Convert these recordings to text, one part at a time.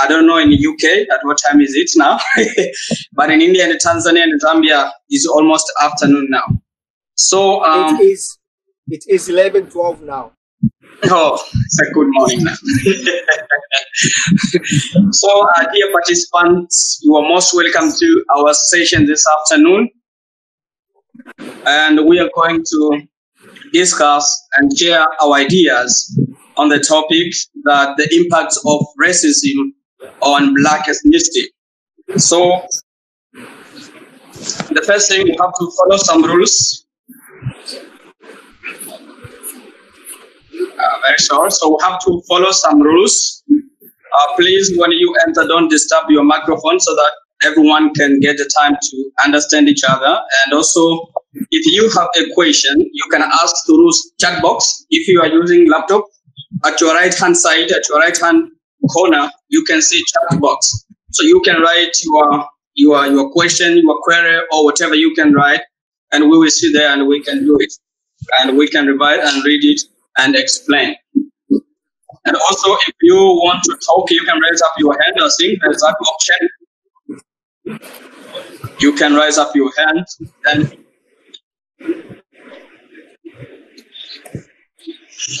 I don't know in the UK at what time is it now, but in India and Tanzania and Zambia is almost afternoon now. So um, it is it is 11 12 now. Oh, it's a good morning so, uh, dear participants, you are most welcome to our session this afternoon. And we are going to discuss and share our ideas on the topic that the impact of racism on black ethnicity. So, the first thing, we have to follow some rules uh, very short. So we have to follow some rules. Uh, please, when you enter, don't disturb your microphone so that everyone can get the time to understand each other. And also, if you have a question, you can ask through chat box. If you are using laptop, at your right hand side, at your right hand corner, you can see chat box. So you can write your your your question, your query, or whatever you can write, and we will see there, and we can do it, and we can revise and read it and explain. And also, if you want to talk, you can raise up your hand. I think there's that option. You can raise up your hand. Then,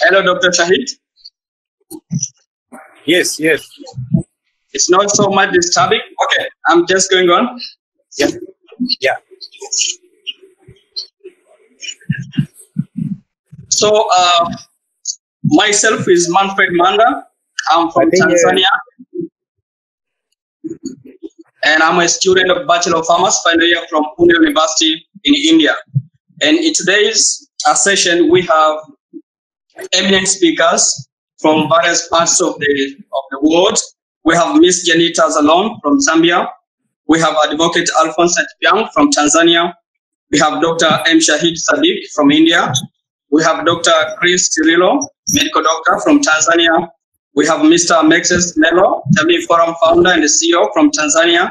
hello, Dr. Shahid. Yes, yes. It's not so much disturbing. Okay, I'm just going on. Yeah. Yeah. So, uh, myself is Manfred Manda. I'm from Tanzania. And I'm a student of Bachelor of Commerce final year from Pune University in India. And in today's session, we have eminent speakers from various parts of the, of the world. We have Miss Janita Zalon from Zambia. We have Advocate Alphonse Piang from Tanzania. We have Dr. M. Shahid Siddiqui from India. We have Dr. Chris Cirillo, medical doctor from Tanzania. We have Mr. Maxence Melo, Jamii Forum founder and CEO from Tanzania.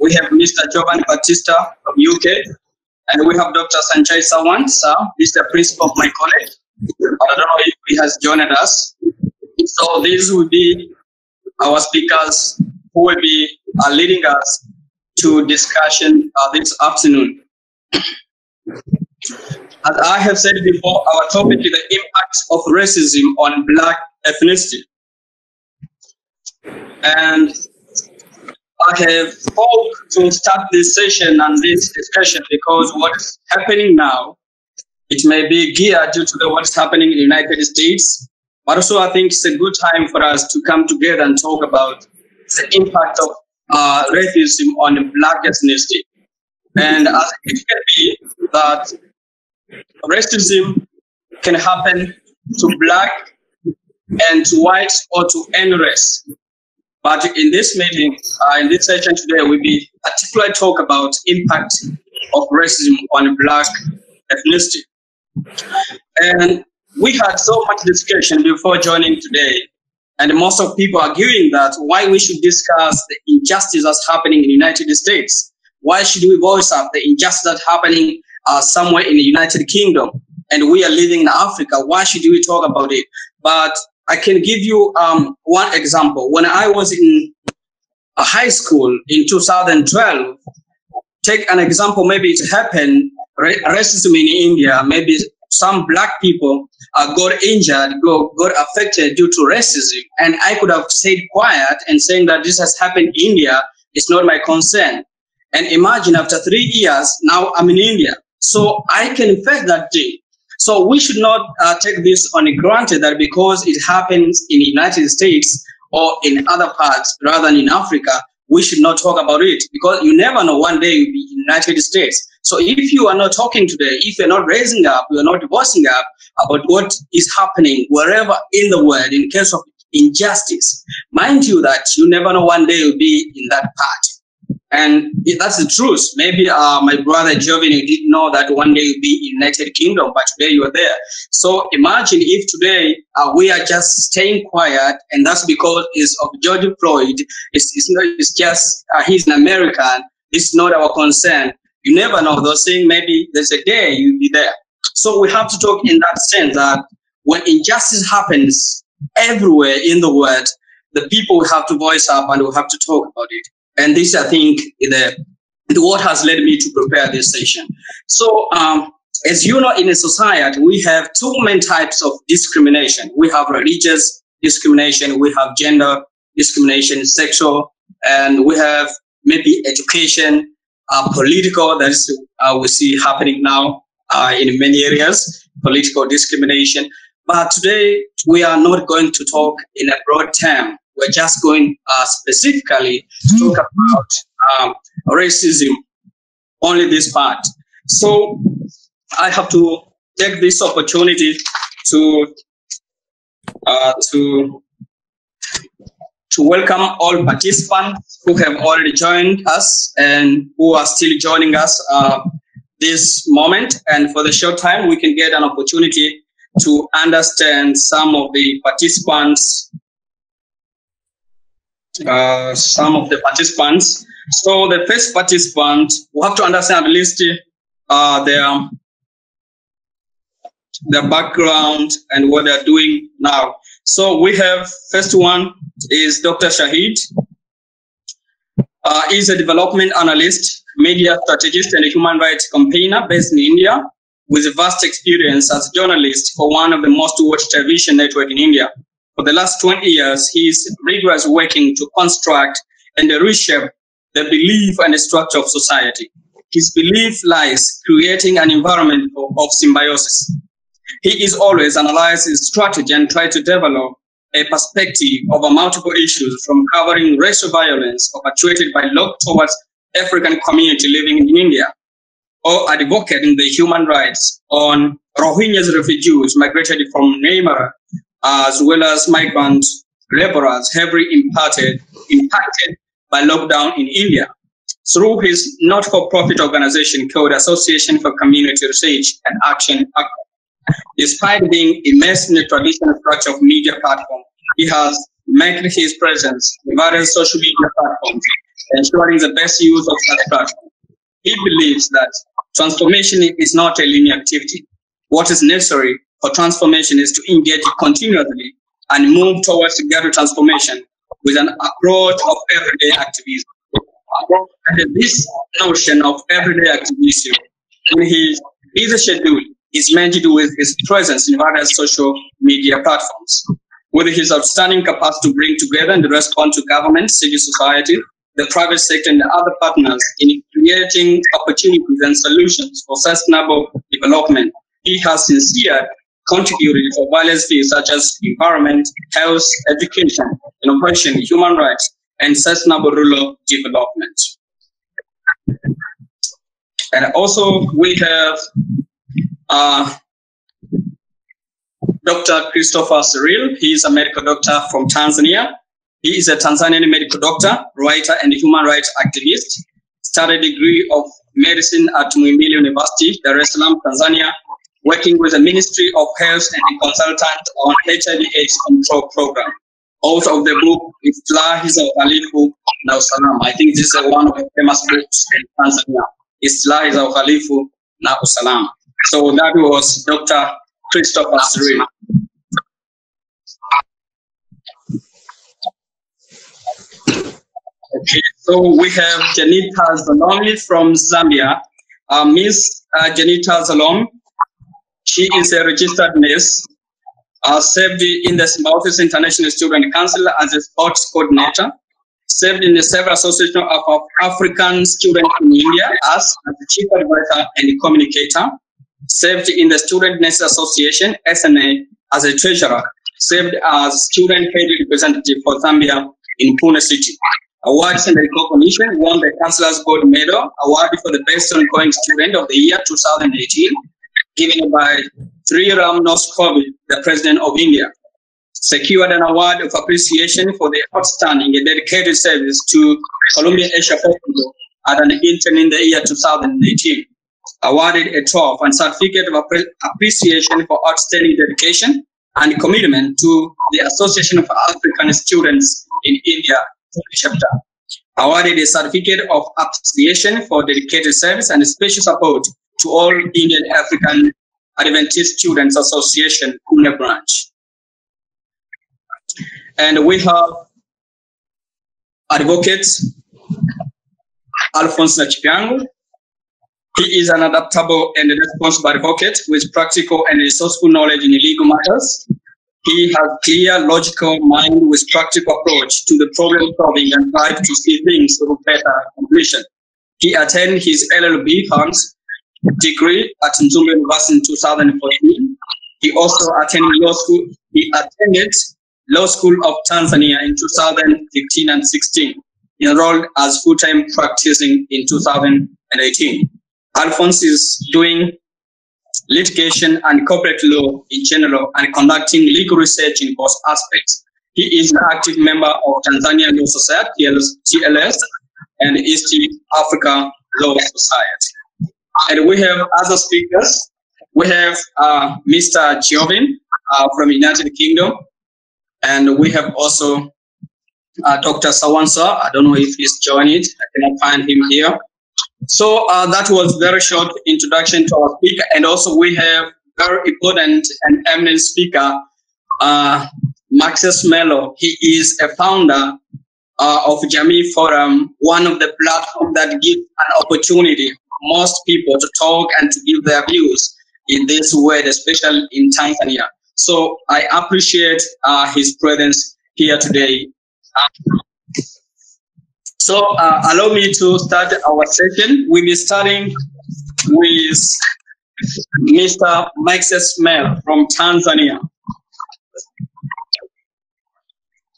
We have Mr. Giovanni Batista from UK. And we have Dr. Sanjay Sawant, sir. He's the principal of my college. I don't know if he has joined us. So these will be our speakers who will be uh, leading us to discussion uh, this afternoon. As I have said before, our topic is the impact of racism on black ethnicity. And I have hoped to start this session and this discussion because what is happening now, it may be geared due to the, what's happening in the United States, but also I think it's a good time for us to come together and talk about the impact of uh, racism on black ethnicity. And as it can be that racism can happen to black and to white or to any race. But in this meeting, uh, in this session today, we'll be particularly talk about impact of racism on black ethnicity. And we had so much discussion before joining today, and most of people are arguing that why we should discuss the injustice that's happening in the United States. Why should we voice up the injustice that's happening uh, somewhere in the United Kingdom? And we are living in Africa. Why should we talk about it? But I can give you um, one example. When I was in a high school in 2012, take an example, maybe it happened, racism in India, maybe some black people uh, got injured, got, got affected due to racism. And I could have stayed quiet and saying that this has happened in India. It's not my concern. And imagine after three years, now I'm in India. So I can face that day. So we should not uh, take this on granted that because it happens in the United States or in other parts rather than in Africa, we should not talk about it because you never know one day you'll be in the United States. So if you are not talking today, if you're not raising up, you're not voicing up about what is happening wherever in the world in case of injustice, mind you that you never know one day you'll be in that part. And that's the truth. Maybe uh, my brother Giovanni didn't know that one day you'll be in United Kingdom, but today you are there. So imagine if today uh, we are just staying quiet, and that's because it's of George Floyd. It's, it's not. It's just uh, he's an American. It's not our concern. You never know. Those things. Maybe there's a day you'll be there. So we have to talk in that sense that when injustice happens everywhere in the world, the people have to voice up and we have to talk about it. And this, I think, the, the what has led me to prepare this session. So, um, as you know, in a society, we have two main types of discrimination. We have religious discrimination, we have gender discrimination, sexual, and we have maybe education, uh, political, that is uh, we see happening now uh, in many areas, political discrimination. But today, we are not going to talk in a broad term. We're just going uh, specifically to talk about um, racism, only this part. So I have to take this opportunity to uh, to to welcome all participants who have already joined us and who are still joining us uh, this moment. And for the short time, we can get an opportunity to understand some of the participants, uh, some of the participants. So the first participant, we have to understand at least uh, their their background and what they're doing now. So we have first one is Dr. Shahid. Uh, he's a development analyst, media strategist, and a human rights campaigner based in India with a vast experience as a journalist for one of the most watched television network in India. For the last 20 years, he's rigorously working to construct and reshape the belief and the structure of society. His belief lies creating an environment of, of symbiosis he is always analyzing strategy and try to develop a perspective over multiple issues from covering racial violence perpetrated by law towards African community living in India or advocating the human rights on Rohingyas refugees migrated from Myanmar as well as migrant laborers heavily impacted, impacted by lockdown in India. Through his not-for-profit organization called Association for Community Research and Action Despite being immersed in the traditional structure of media platform, he has made his presence in various social media platforms, ensuring the best use of such platforms. He believes that transformation is not a linear activity. What is necessary for transformation is to engage continuously and move towards the greater transformation with an approach of everyday activism. And this notion of everyday activism in his busy schedule is managed with his presence in various social media platforms. With his outstanding capacity to bring together and respond to government, civil society, the private sector, and other partners in creating opportunities and solutions for sustainable development, he has sincerely contributed for various fields such as environment, health, education, innovation, human rights, and sustainable rural development. And also we have uh, Dr. Christopher Cyril, he is a medical doctor from Tanzania. He is a Tanzanian medical doctor, writer, and human rights activist. Studied degree of medicine at Muhimbili University, Dar es Salaam, Tanzania, working with the Ministry of Health and consultant on HIV/AIDS control program. Author of the book Islahi za Uhalifu na Usalama. I think this is one of the famous books in Tanzania. Islahi za Uhalifu na Usalama. So that was Dr. Christopher Cyril. Okay, so we have Janita Zalomi from Zambia. Uh, Miss uh, Janita Zalom, she is a registered nurse, uh, served in the Symbiosis International Student Council as a sports coordinator, served in the several associations of African students in India as, as the chief advisor and communicator, served in the Student Nurse Association, SNA, as a treasurer, served as student trade representative for Zambia in Pune City. Awards and recognition won the Chancellor's Gold Medal, award for the best ongoing student of the year 2018, given by Sri Ram Nath Kovind, the President of India. Secured an award of appreciation for the outstanding and dedicated service to Columbia Asia Hospital at an intern in the year 2018 awarded a trophy and certificate of appreciation for outstanding dedication and commitment to the Association of African Students in India chapter. Awarded a certificate of appreciation for dedicated service and special support to all Indian African Adventist Students Association Pune branch. And we have Advocate Alphonse Nachipiango. He is an adaptable and responsible advocate with practical and resourceful knowledge in legal matters. He has clear, logical mind with practical approach to the problem solving and drive to see things through better completion. He attended his LLB Hons degree at Mzumbe University in 2014. He also attended law school. He attended Law School of Tanzania in 2015 and 16. Enrolled as full-time practicing in 2018. Alphonse is doing litigation and corporate law in general and conducting legal research in both aspects. He is an active member of Tanzania Law Society, TLS, and East Africa Law Society. And we have other speakers. We have uh, Mr. Giovin uh, from United Kingdom, and we have also uh, Dr. Sawansa. I don't know if he's joined. I cannot find him here. So uh, that was very short introduction to our speaker, and also we have very important and eminent speaker, uh, Maxence Melo. He is a founder uh, of Jamii Forum, one of the platforms that give an opportunity for most people to talk and to give their views in this way, especially in Tanzania. So I appreciate uh, his presence here today. So uh, allow me to start our session. We'll be starting with Mr. Maxence Mel from Tanzania.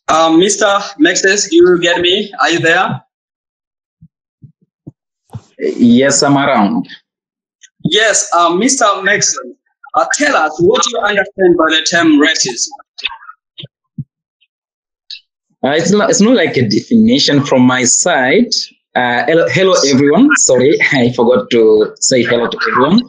Uh, Mr. Maxence, you get me? Are you there? Yes, I'm around. Yes, uh, Mr. Maxence, uh, tell us what you understand by the term racism. Uh, it's not it's not like a definition from my side. Uh, hello, hello everyone. Sorry, I forgot to say hello to everyone.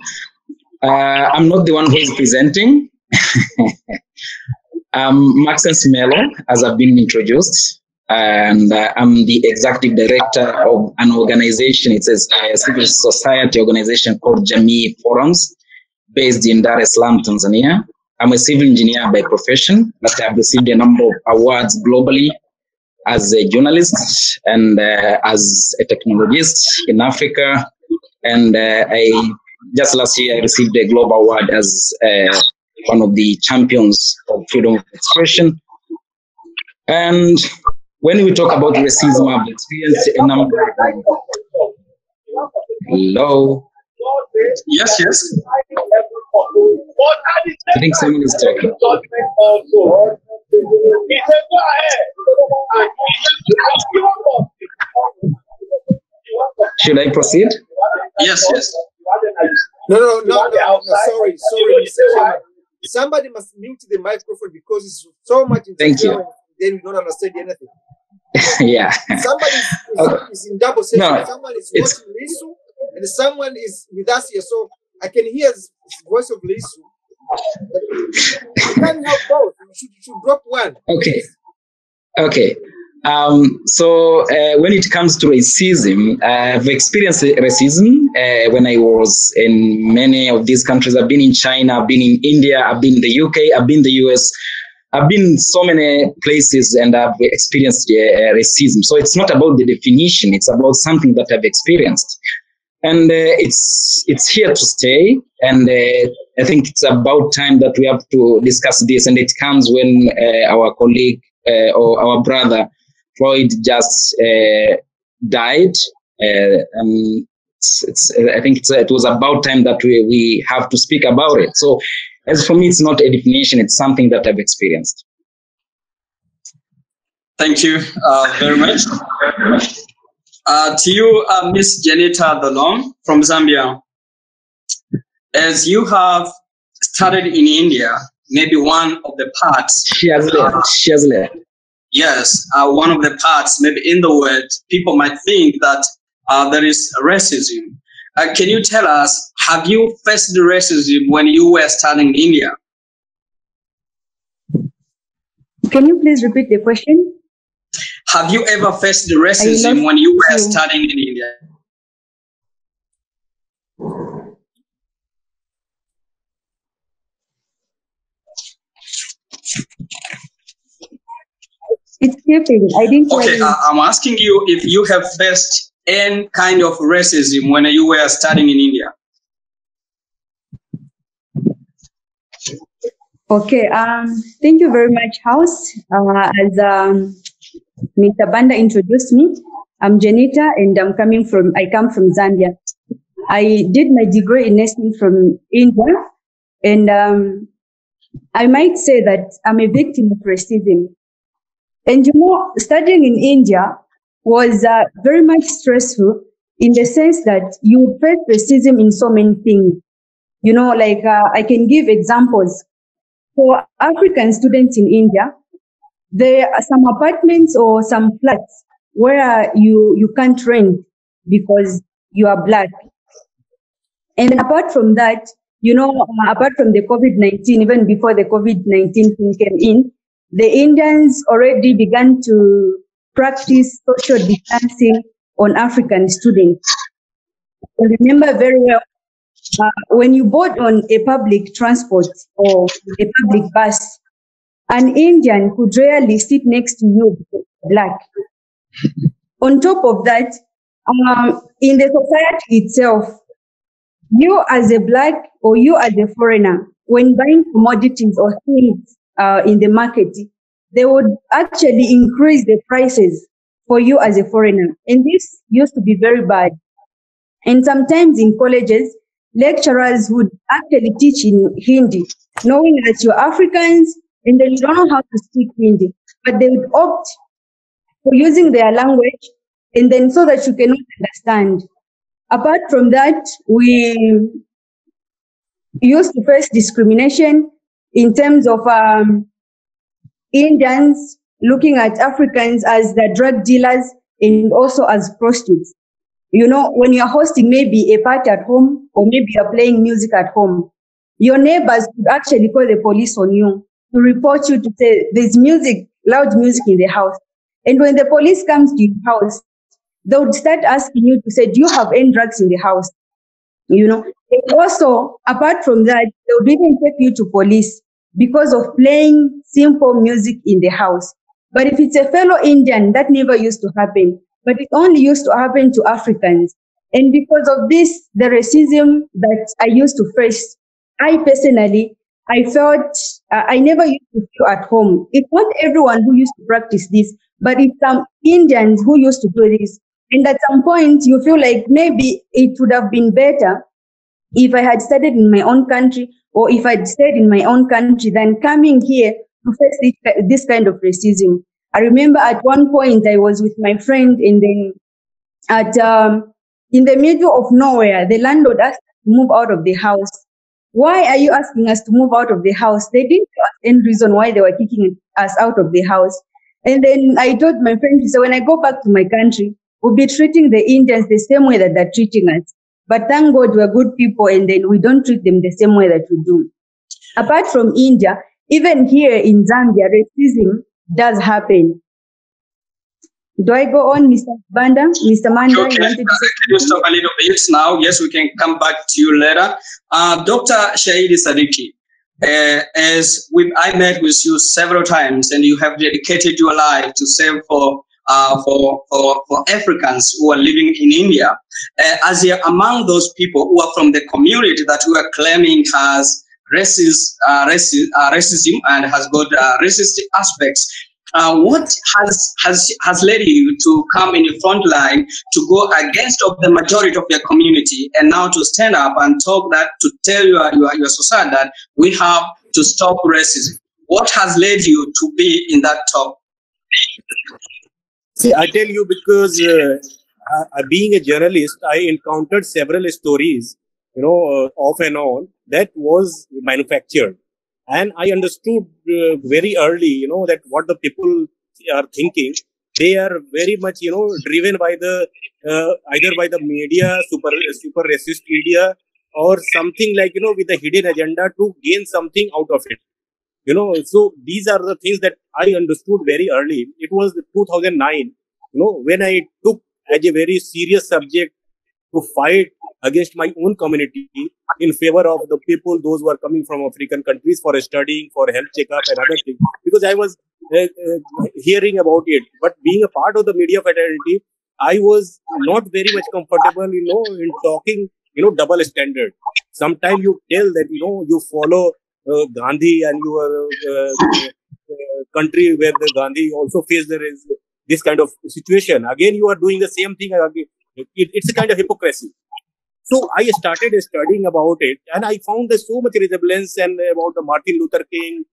Uh, I'm not the one who is presenting. I'm Maxence Melo, as I've been introduced, and uh, I'm the executive director of an organization. It's a civil society organization called Jamii Forums, based in Dar es Salaam, Tanzania. I'm a civil engineer by profession, but I've received a number of awards globally as a journalist and uh, as a technologist in Africa. And uh, I just last year I received a global award as uh, one of the champions of freedom of expression. And when we talk about racism, I've experienced a number of. Hello. Yes, yes. I think someone is talking. Should I proceed? Yes, yes. No, no, no, no, no, no sorry, sorry, Somebody must mute the microphone because it's so much Thank you. interference, Then we don't understand anything. yeah. Somebody is, is, Okay. is in double session. No, someone is it's- watching Lissu, and someone is with us here. So I can hear the voice of Lissu. You can't have both. You should, you should drop one. Okay. Okay. Um, so uh, when it comes to racism, I've experienced racism uh, when I was in many of these countries. I've been in China, I've been in India, I've been in the UK, I've been in the US. I've been in so many places and I've experienced uh, racism. So it's not about the definition; it's about something that I've experienced, and uh, it's it's here to stay. And uh, I think it's about time that we have to discuss this. And it comes when uh, our colleague or our brother Floyd just died. And it's, it's, I think it was about time that we, we have to speak about it. So, as for me, it's not a definition, it's something that I've experienced. Thank you uh, very much. Uh, to you, uh, Miss Janita Dalong from Zambia. As you have studied in India, maybe one of the parts, She has left. She has left. yes, uh, one of the parts, maybe in the word, people might think that uh, there is racism. Uh, can you tell us, have you faced the racism when you were studying in India? Can you please repeat the question? Have you ever faced racism lost when you were you. studying in India? It's skipping. I didn't Okay, you. uh, I'm asking you if you have faced any kind of racism when you were studying in India. Okay. Um. Thank you very much, House. Uh, as um, Mr. Banda introduced me, I'm Janita, and I'm coming from. I come from Zambia. I did my degree in nursing from India, and um, I might say that I'm a victim of racism. And you know, studying in India was uh, very much stressful in the sense that you face racism in so many things. You know, like uh, I can give examples. For African students in India, there are some apartments or some flats where you, you can't rent because you are black. And apart from that, you know, apart from the COVID-19, even before the COVID-19 thing came in, the Indians already began to practice social distancing on African students. I remember very well uh, when you board on a public transport or a public bus, an Indian could rarely sit next to you black. On top of that, um, in the society itself, you as a black or you as a foreigner, when buying commodities or things uh, in the market, they would actually increase the prices for you as a foreigner. And this used to be very bad. And sometimes in colleges, lecturers would actually teach in Hindi, knowing that you're Africans and they don't know how to speak Hindi. But they would opt for using their language and then so that you cannot understand. Apart from that, we used to face discrimination in terms of um, Indians looking at Africans as the drug dealers and also as prostitutes. You know, when you're hosting maybe a party at home or maybe you're playing music at home, your neighbors could actually call the police on you to report you to say there's music, loud music in the house. And when the police comes to your house, they would start asking you to say, do you have any drugs in the house? You know, and also apart from that, they would even take you to police because of playing simple music in the house. But if it's a fellow Indian, that never used to happen. But it only used to happen to Africans. And because of this, the racism that I used to face, I personally, I felt uh, I never used to feel at home. It's not everyone who used to practice this, but it's some Indians who used to do this. And at some point, you feel like maybe it would have been better if I had studied in my own country or if I'd stayed in my own country than coming here to face this, this kind of racism. I remember at one point I was with my friend and then at, um, in the middle of nowhere, the landlord asked to move out of the house. Why are you asking us to move out of the house? They didn't any reason why they were kicking us out of the house. And then I told my friend, so when I go back to my country, we'll be treating the Indians the same way that they're treating us. But thank God we're good people and then we don't treat them the same way that we do. Apart from India, even here in Zambia, racism does happen. Do I go on, Mr. Banda? Mr. Manda, Okay, you wanted to you stop a little bit now? Yes, we can come back to you later. Uh, Dr. Shahidi Sadiki, uh, as we, I met with you several times, and you have dedicated your life to serve for uh, for, for for Africans who are living in India. Uh, as you're among those people who are from the community that we are claiming has racist, uh, racist, uh, racism and has got uh, racist aspects. Uh, what has has has led you to come in the front line to go against of the majority of your community and now to stand up and talk that to tell your, your, your society that we have to stop racism? What has led you to be in that top? See, I tell you because uh, uh, being a journalist, I encountered several stories, you know, uh, off and on that was manufactured. And I understood uh, very early, you know, that what the people are thinking, they are very much, you know, driven by the, uh, either by the media, super, super racist media, or something like, you know, with a hidden agenda to gain something out of it. You know, so these are the things that I understood very early. It was 2009, you know, when I took as a very serious subject to fight against my own community in favor of the people, those who are coming from African countries for studying, for health checkup and other things. Because I was uh, uh, hearing about it, but being a part of the media fraternity, I was not very much comfortable, you know, in talking, you know, double standard. Sometimes you tell that, you know, you follow uh, Gandhi and your uh, uh, country where the Gandhi also faced there is this kind of situation. Again, you are doing the same thing. Again. It, it's a kind of hypocrisy. So I started studying about it and I found there's so much resemblance and about the Martin Luther King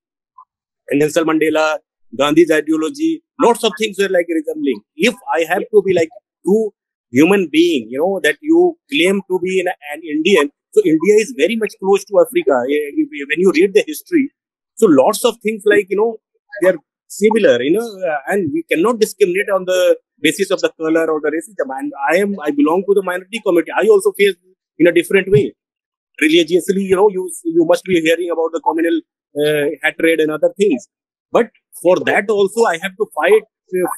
and Nelson Mandela, Gandhi's ideology, lots of things were like resembling. If I have to be like two human being, you know, that you claim to be an, an Indian, so India is very much close to Africa. Eh, when you read the history, so lots of things like, you know, they're similar, you know, uh, and we cannot discriminate on the basis of the color or the racism. And I am, I belong to the minority community. I also face in a different way. Religiously, you know, you you must be hearing about the communal uh, hatred and other things. But for that also, I have to fight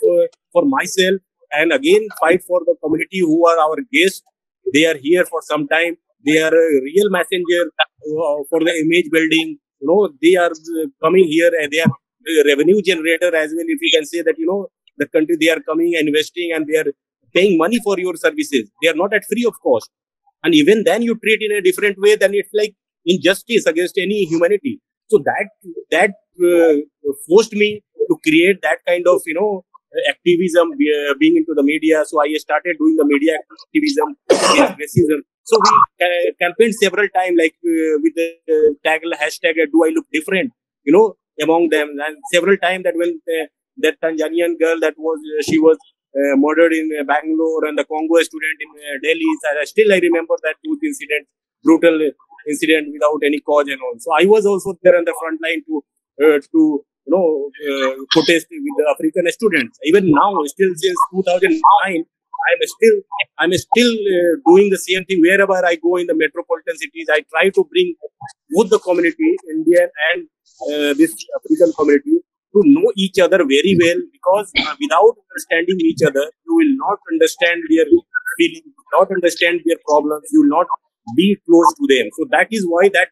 for, for myself and again fight for the community who are our guests. They are here for some time. They are a real messenger uh, for the image building. You know, they are coming here and they are revenue generator as well. If you can say that, you know, the country they are coming and investing and they are paying money for your services. They are not at free of cost. And even then you treat in a different way, then it's like injustice against any humanity. So that, that uh, forced me to create that kind of, you know, activism, uh, being into the media. So I started doing the media activism against racism. So we uh, campaigned several times, like uh, with the uh, tag hashtag, do I look different? You know, among them. And several times that when uh, that Tanzanian girl that was, uh, she was uh, murdered in uh, Bangalore and the Congo student in uh, Delhi. So still, I remember that tooth incident, brutal incident without any cause and all. So I was also there on the front line to uh, to you know uh, protest with the African students. Even now, still since 2009. I'm still I'm still uh, doing the same thing wherever I go in the metropolitan cities. I try to bring both the community, Indian and this African community, to know each other very well because uh, without understanding each other, you will not understand their feelings, not understand their problems. You will not be close to them. So that is why that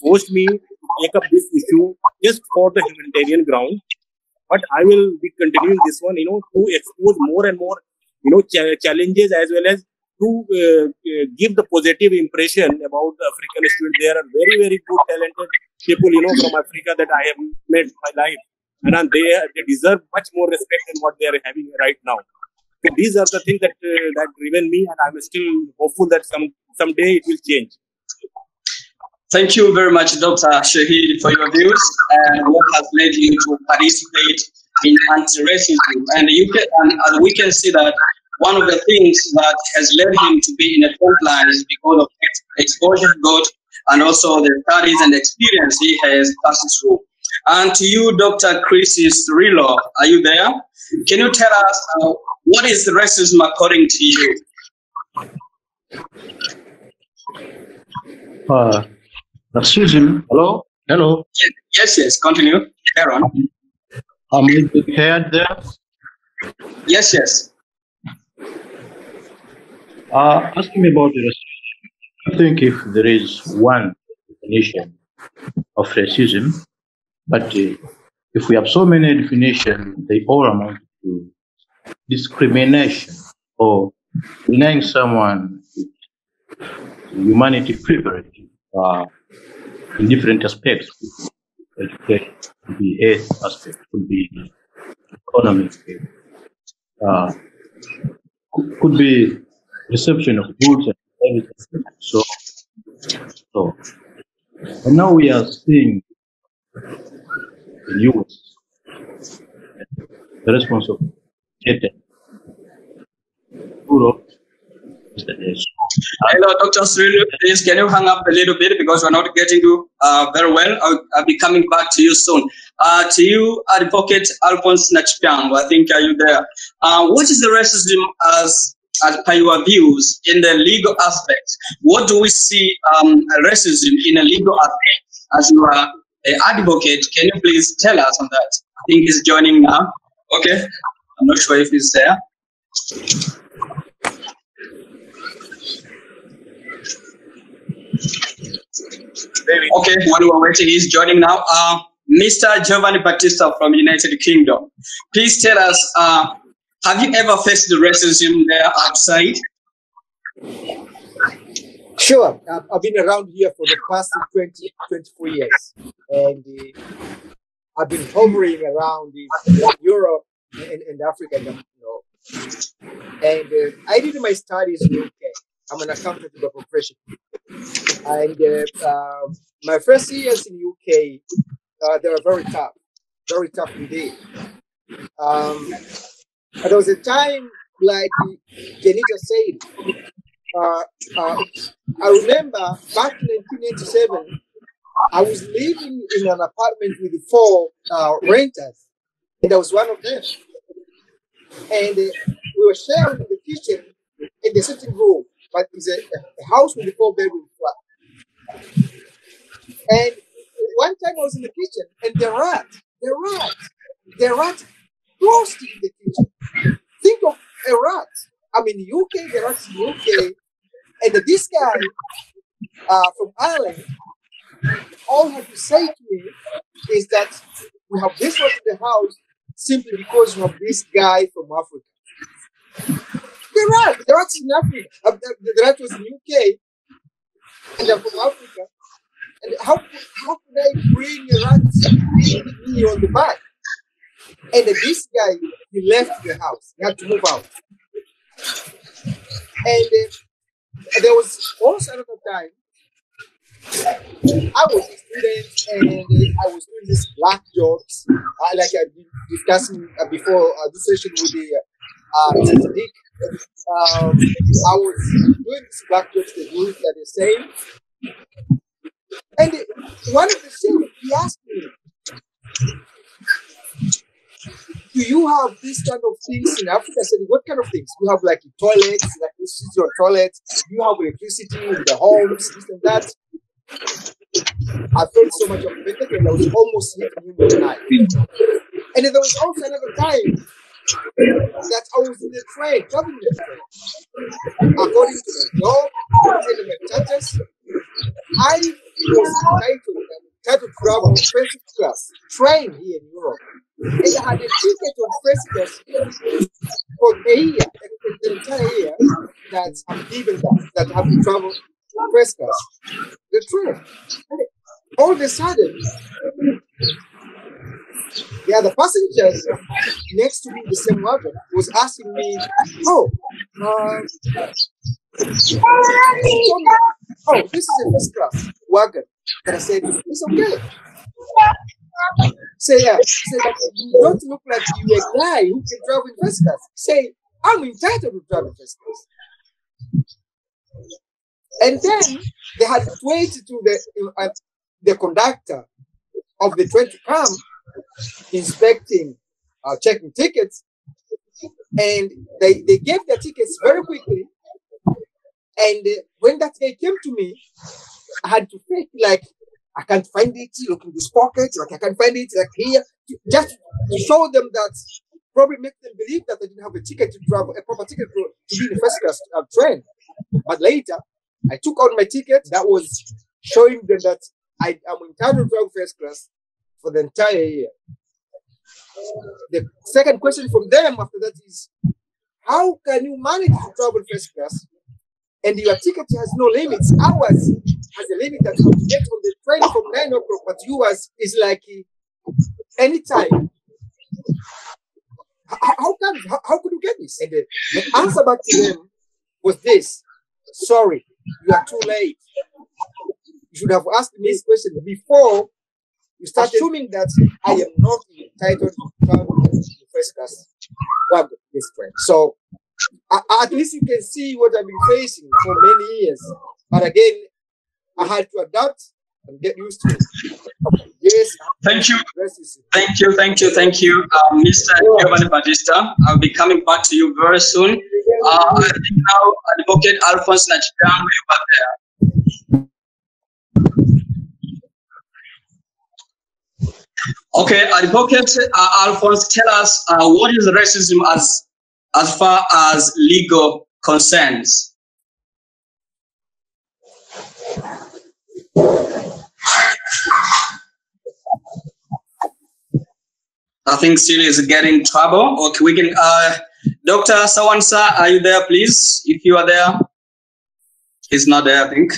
forced me to take up this issue just for the humanitarian ground. But I will be continuing this one, you know, to expose more and more you know, ch- challenges as well as to uh, uh, give the positive impression about the African students. There are very, very good, talented people, you know, from Africa that I have met my life. And they, they deserve much more respect than what they are having right now. So these are the things that uh, that driven me, and I'm still hopeful that some someday it will change. Thank you very much, Dr. Shahid, for your views and what has led you to participate in anti-racism. And you can, and we can see that one of the things that has led him to be in the front line is because of exposure got and also the studies and experience he has passed through. And to you, Dr. Chris Rilo, are you there? Can you tell us uh, what is racism according to you? Uh, racism. Hello, hello. Yes, yes. Continue. Carry on. Am I heard there? Yes, yes. Uh, asking me about the racism. I think if there is one definition of racism, but uh, if we have so many definitions, they all amount to discrimination or denying someone humanity privilege uh, in different aspects. Education could be health aspect, could be economic, uh, could, be reception of goods and everything. So, so, and now we are seeing the the response of Cheta, Europe, is the nation. Hello, Dr. Cyril. Please, can you hang up a little bit because we're not getting you uh, very well. I'll, I'll, be coming back to you soon. Uh, to you, Advocate Alphonse Nachipiango, I think are you there? Uh, what is the racism as as per your views in the legal aspect? What do we see um, racism in a legal aspect? As you are the advocate, can you please tell us on that? I think he's joining now. Okay. I'm not sure if he's there. Okay, while we're waiting, he's joining now. Uh, Mr. Giovanni Battista from United Kingdom, please tell us, uh, have you ever faced the racism there outside? Sure, I've, been around here for the past 20, 24 years, and uh, I've been hovering around Europe and, and Africa. And uh, I did my studies in UK. I'm an accountant by profession, and uh, um, my first years in UK, uh, they were very tough, very tough indeed. Um, but there was a time, like Janita said, uh, uh, I remember back in 1997, I was living in an apartment with four uh, renters, and I was one of them. And uh, we were sharing the kitchen in the sitting room, but it's a, a house with a four bedroom flat. And one time I was in the kitchen, and the rat, the rat, the rat in the kitchen. Think of a rat. I mean, UK, the rats in UK, and this guy uh, from Ireland, all he had to say to me is that we have this one in the house simply because we have this guy from Africa. They're. The rat's in Africa. Uh, the, the rat was in the UK, and they're from Africa. And how, how could I bring a rat me on the back? And this guy, he left the house. He had to move out. And uh, there was also another time I was a student and I was doing these black jobs, uh, like I've been discussing uh, before uh, this session with the uh. Dick. Um, I was doing these black jobs, the rules that the same. And one of the things he asked me, do you have these kind of things in Africa? Said, what kind of things? You have like toilets, like this is your toilet. You have electricity in the homes, this and that. I felt so much of offended and I was almost a knife. And there was also another time that I was in the the train. According to the law, and the churches, I was entitled, entitled to travel first class train here in Europe. I had a ticket on first class for a year, the entire year that I'm given that, that I have to travel first class. The train. All of a sudden, the other passengers next to me in the same wagon was asking me, Oh, uh, oh, this is a first class wagon. And I said, It's okay. Say, yeah, say you don't look like you a guy who can drive in first class. Say, I'm entitled to drive in first class. And then they had to wait to the uh, the conductor of the train to come, inspecting, uh, checking tickets, and they, they gave their tickets very quickly. And uh, when that day came to me, I had to fake like I can't find it. Look in this pocket, like I can't find it, like here, just to show them that probably make them believe that I didn't have a ticket to travel, a proper ticket to, to be in the first class uh, train. But later, I took out my ticket that was showing them that I am entitled to travel first class for the entire year. The second question from them after that is, how can you manage to travel first class and your ticket has no limits? Ours has a limit that you get on the train from 9 o'clock, but yours is like anytime. How, how come? How, how, could you get this? And the, the answer back to them was this: Sorry, you are too late. You should have asked me this question before you start assuming that I am not entitled to travel in first class this train. So uh, at least you can see what I've been facing for many years. But again, I had to adapt and get used to it. Yes. Thank you. Thank you. Thank you. Thank you, uh, Mr. Giovanni Battista. I'll be coming back to you very soon. Uh, I think now Advocate Alphonse Nachigang, you are there. Okay, Advocate uh, Alphonse, tell us uh, what is racism as as far as legal concerns? I think still is getting trouble. Okay, we can. Uh, Dr. Sawansa, are you there, please? If you are there, he's not there, I think.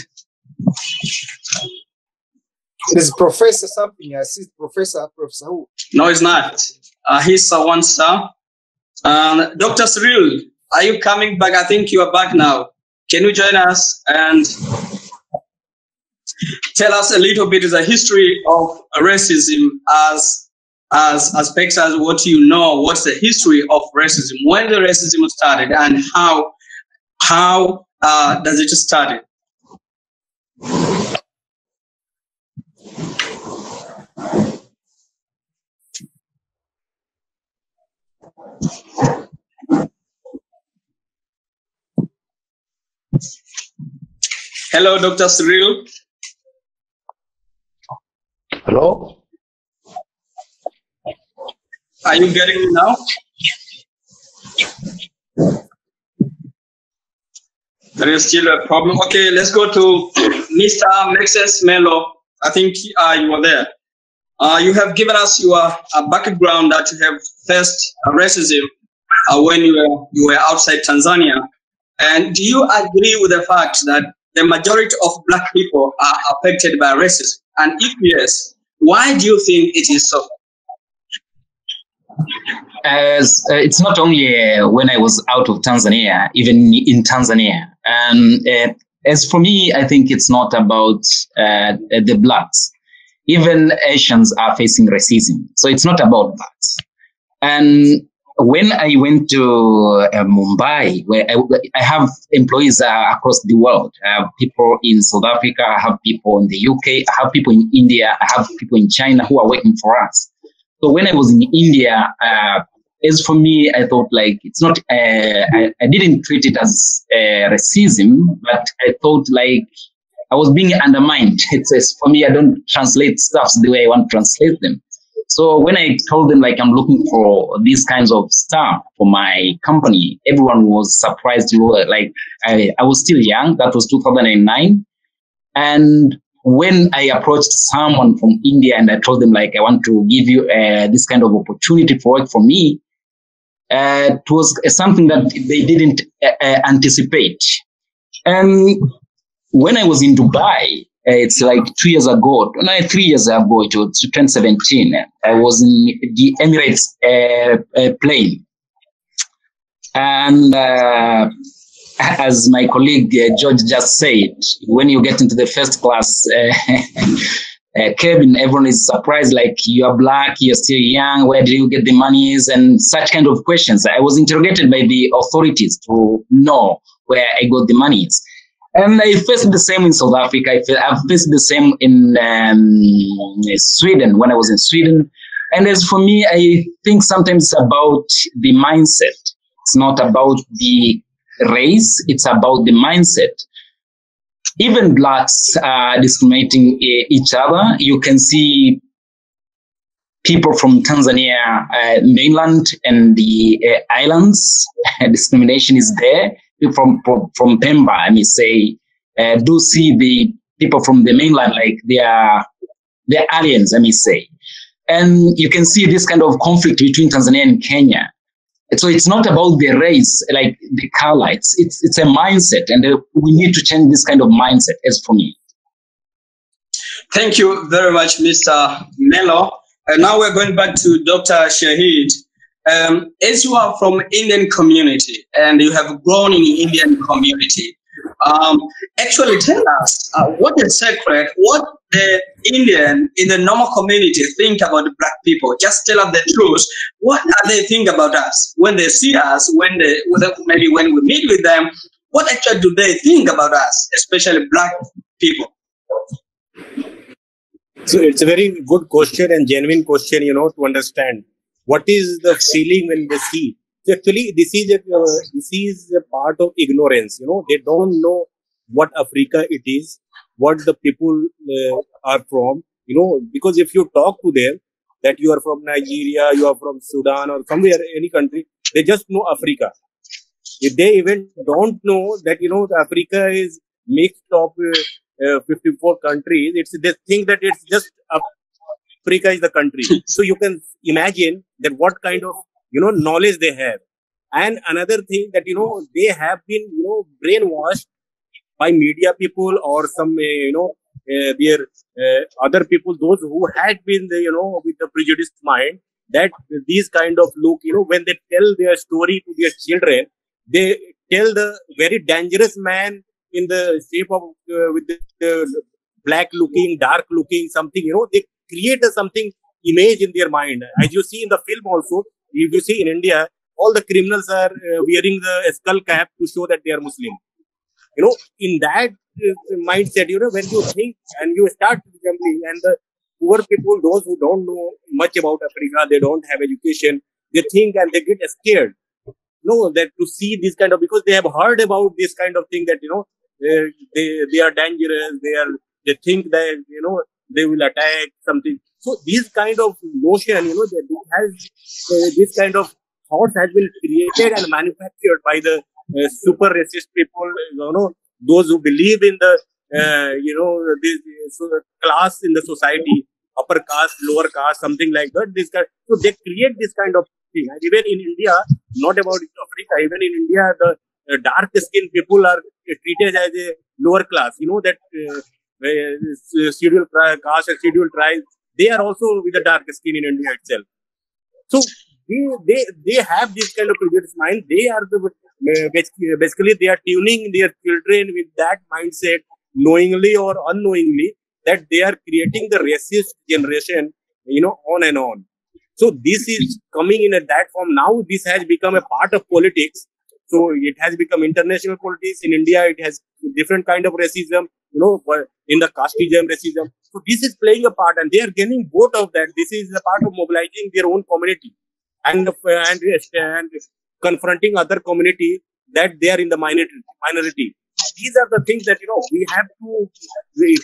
There's Professor something. I see Professor, Professor who? No, it's not. Uh, he's Sawansa. Um, Dr. Cyril, are you coming back? I think you are back now. Can you join us and tell us a little bit of the history of racism as as aspects as what you know, what's the history of racism, when the racism started, and how how uh, does it start? Hello, Dr. Cyril. Hello? Are you getting me now? There is still a problem. Okay, let's go to Mr. Maxence Melo. I think uh, you are there. Uh, you have given us your uh, background that you have faced racism uh, when you were, you were outside Tanzania. And do you agree with the fact that the majority of black people are affected by racism? And if yes, why do you think it is so? as uh, it's not only uh, when I was out of Tanzania, even in Tanzania. Um, uh, as for me, I think it's not about uh, the blacks. Even Asians are facing racism, so it's not about that. And when I went to uh, Mumbai, where I, I have employees uh, across the world, I have people in South Africa, I have people in the UK, I have people in India, I have people in China who are working for us. So when I was in India, uh, as for me, I thought like it's not. Uh, I, I didn't treat it as uh, racism, but I thought like I was being undermined. It says for me, I don't translate stuffs the way I want to translate them. So when I told them like I'm looking for these kinds of stuff for my company, everyone was surprised. Like I, I was still young. That was 2009, and when I approached someone from India and I told them like I want to give you uh, this kind of opportunity for work for me, uh, it was something that they didn't uh, uh anticipate. And when I was in Dubai, uh, it's like two years ago, no, three years ago, it was 2017. I was in the Emirates uh, plane, and as my colleague uh, George just said, when you get into the first class uh, uh, cabin, everyone is surprised, like you are black, you're still young, where do you get the monies, and such kind of questions. I was interrogated by the authorities to know where I got the monies. And I faced the same in South Africa. I faced the same in um, Sweden when I was in Sweden. And as for me, I think sometimes about the mindset. It's not about the race, it's about the mindset. Even blacks are discriminating each other. You can see people from Tanzania uh, mainland and the uh, islands. discrimination is there. From, from, Pemba, I may say, uh, do see the people from the mainland like they are they're aliens, I may say. And you can see this kind of conflict between Tanzania and Kenya so it's not about the race, like the color. It's it's it's a mindset, and uh, we need to change this kind of mindset. As for me. Thank you very much, Mr. Melo. And now we're going back to Dr. Shahid. Um, as you are from Indian community and you have grown in Indian community, um, actually tell us uh, what the secret, what the Indian in the normal community think about black people. Just tell us the truth. What are they think about us when they see us? When they maybe when we meet with them, what actually do they think about us, especially black people? So it's a very good question and genuine question, you know, to understand what is the feeling when they see so actually, this is a, uh, this is a part of ignorance. You know, they don't know what Africa it is, what the people uh, are from. You know, because if you talk to them that you are from Nigeria, you are from Sudan or somewhere, any country, they just know Africa. If they even don't know that you know Africa is mixed of uh, uh, 54 countries, it's they think that it's just Africa is the country. so you can imagine that what kind of you know knowledge they have. And another thing that you know they have been you know brainwashed by media people or some uh, you know uh, their uh, other people, those who had been the, you know with the prejudiced mind that these kind of look you know when they tell their story to their children, they tell the very dangerous man in the shape of uh, with the, the, black looking, dark looking something. You know they create something image in their mind. As you see in the film also, if you see in India, all the criminals are uh, wearing the skull cap to show that they are Muslim. You know, in that uh, mindset, you know, when you think and you start resembling, and the poor people, those who don't know much about Africa, they don't have education, they think and they get scared. No, that to see this kind of because they have heard about this kind of thing that you know they they, they are dangerous, they are they think that you know they will attack something. So this kind of notion, you know, that has uh, this kind of thoughts has been created and manufactured by the uh, super racist people, you know, those who believe in the, uh, you know, this class in the society, upper caste, lower caste, something like that. This kind, so they create this kind of thing. And even in India, not about Africa, even in India, the uh, dark skinned people are treated as a lower class. You know that uh, scheduled caste and scheduled tribes, they are also with the dark skin in India itself. So they they they have this kind of prejudice mind. They are the uh, basically they are tuning their children with that mindset, knowingly or unknowingly, that they are creating the racist generation. You know, on and on. So this is coming in a that form. Now this has become a part of politics. So it has become international politics. In India, it has different kind of racism. You know, in the casteism, racism. So this is playing a part, and they are gaining both of that. This is a part of mobilizing their own community and and, and confronting other community that they are in the minority. minority. These are the things that you know we have to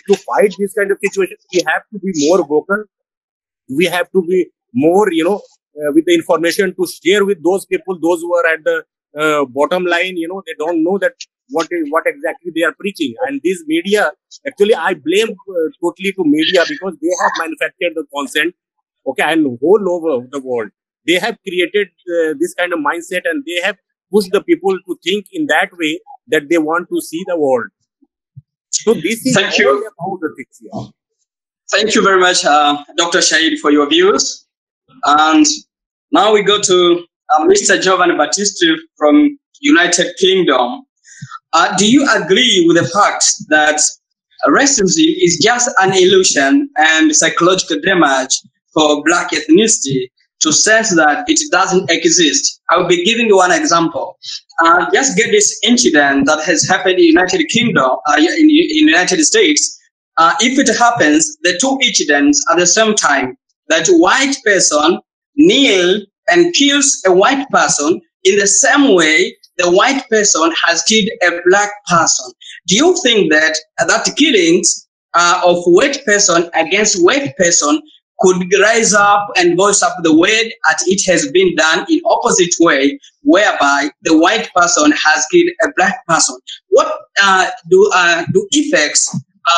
to fight this kind of situation. We have to be more vocal. We have to be more, you know, uh, with the information to share with those people, those who are at the uh, bottom line. You know, they don't know that what what exactly they are preaching. And this media, actually, I blame uh, totally to media because they have manufactured the consent. Okay, and whole over the world they have created uh, this kind of mindset and they have pushed the people to think in that way that they want to see the world. So this is Thank you. about the things here. Thank you very much, uh, Dr. Shahid, for your views. And now we go to uh, Mr. Giovanni Battisti from United Kingdom. Uh, do you agree with the fact that racism is just an illusion and psychological damage for black ethnicity to sense that it doesn't exist. I will be giving you one example. Uh, just get this incident that has happened in United Kingdom, uh, in, in United States. Uh, if it happens, the two incidents at the same time, that white person kneel and kills a white person in the same way the white person has killed a black person. Do you think that that killings uh, of white person against white person could rise up and voice up the word as it has been done in opposite way, whereby the white person has killed a black person. What uh, do uh, do effects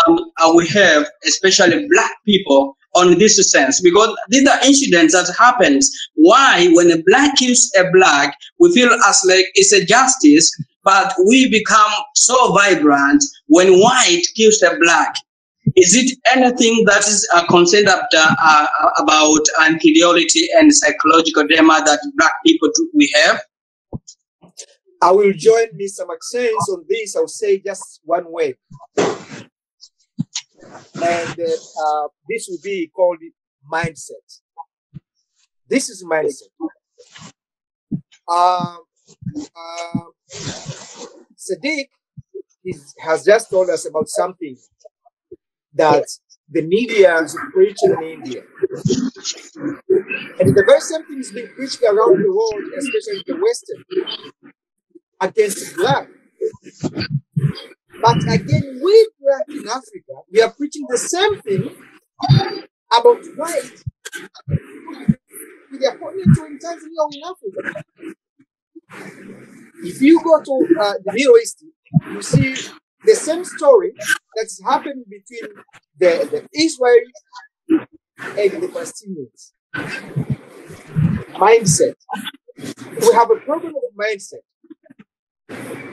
um, uh, we have, especially black people, on this sense? Because these are incidents that happens. Why, when a black kills a black, we feel as like it's a justice, but we become so vibrant when white kills a black is it anything that is uh, concerned about, uh, about inferiority and psychological dilemma that black people do, we have? I will join Mr. Maxence on this. I'll say just one way. And uh, this will be called mindset. This is mindset. Uh, uh, Siddiqui is, has just told us about something that the media is preaching in India. And the very same thing is being preached around the world, especially in the Western, against black. But again, we in Africa, we are preaching the same thing about white with the opponent in in Africa. If you go to uh, the Middle East, you see the same story that's happened between the, the Israelis and the Palestinians. Mindset. We have a problem of mindset.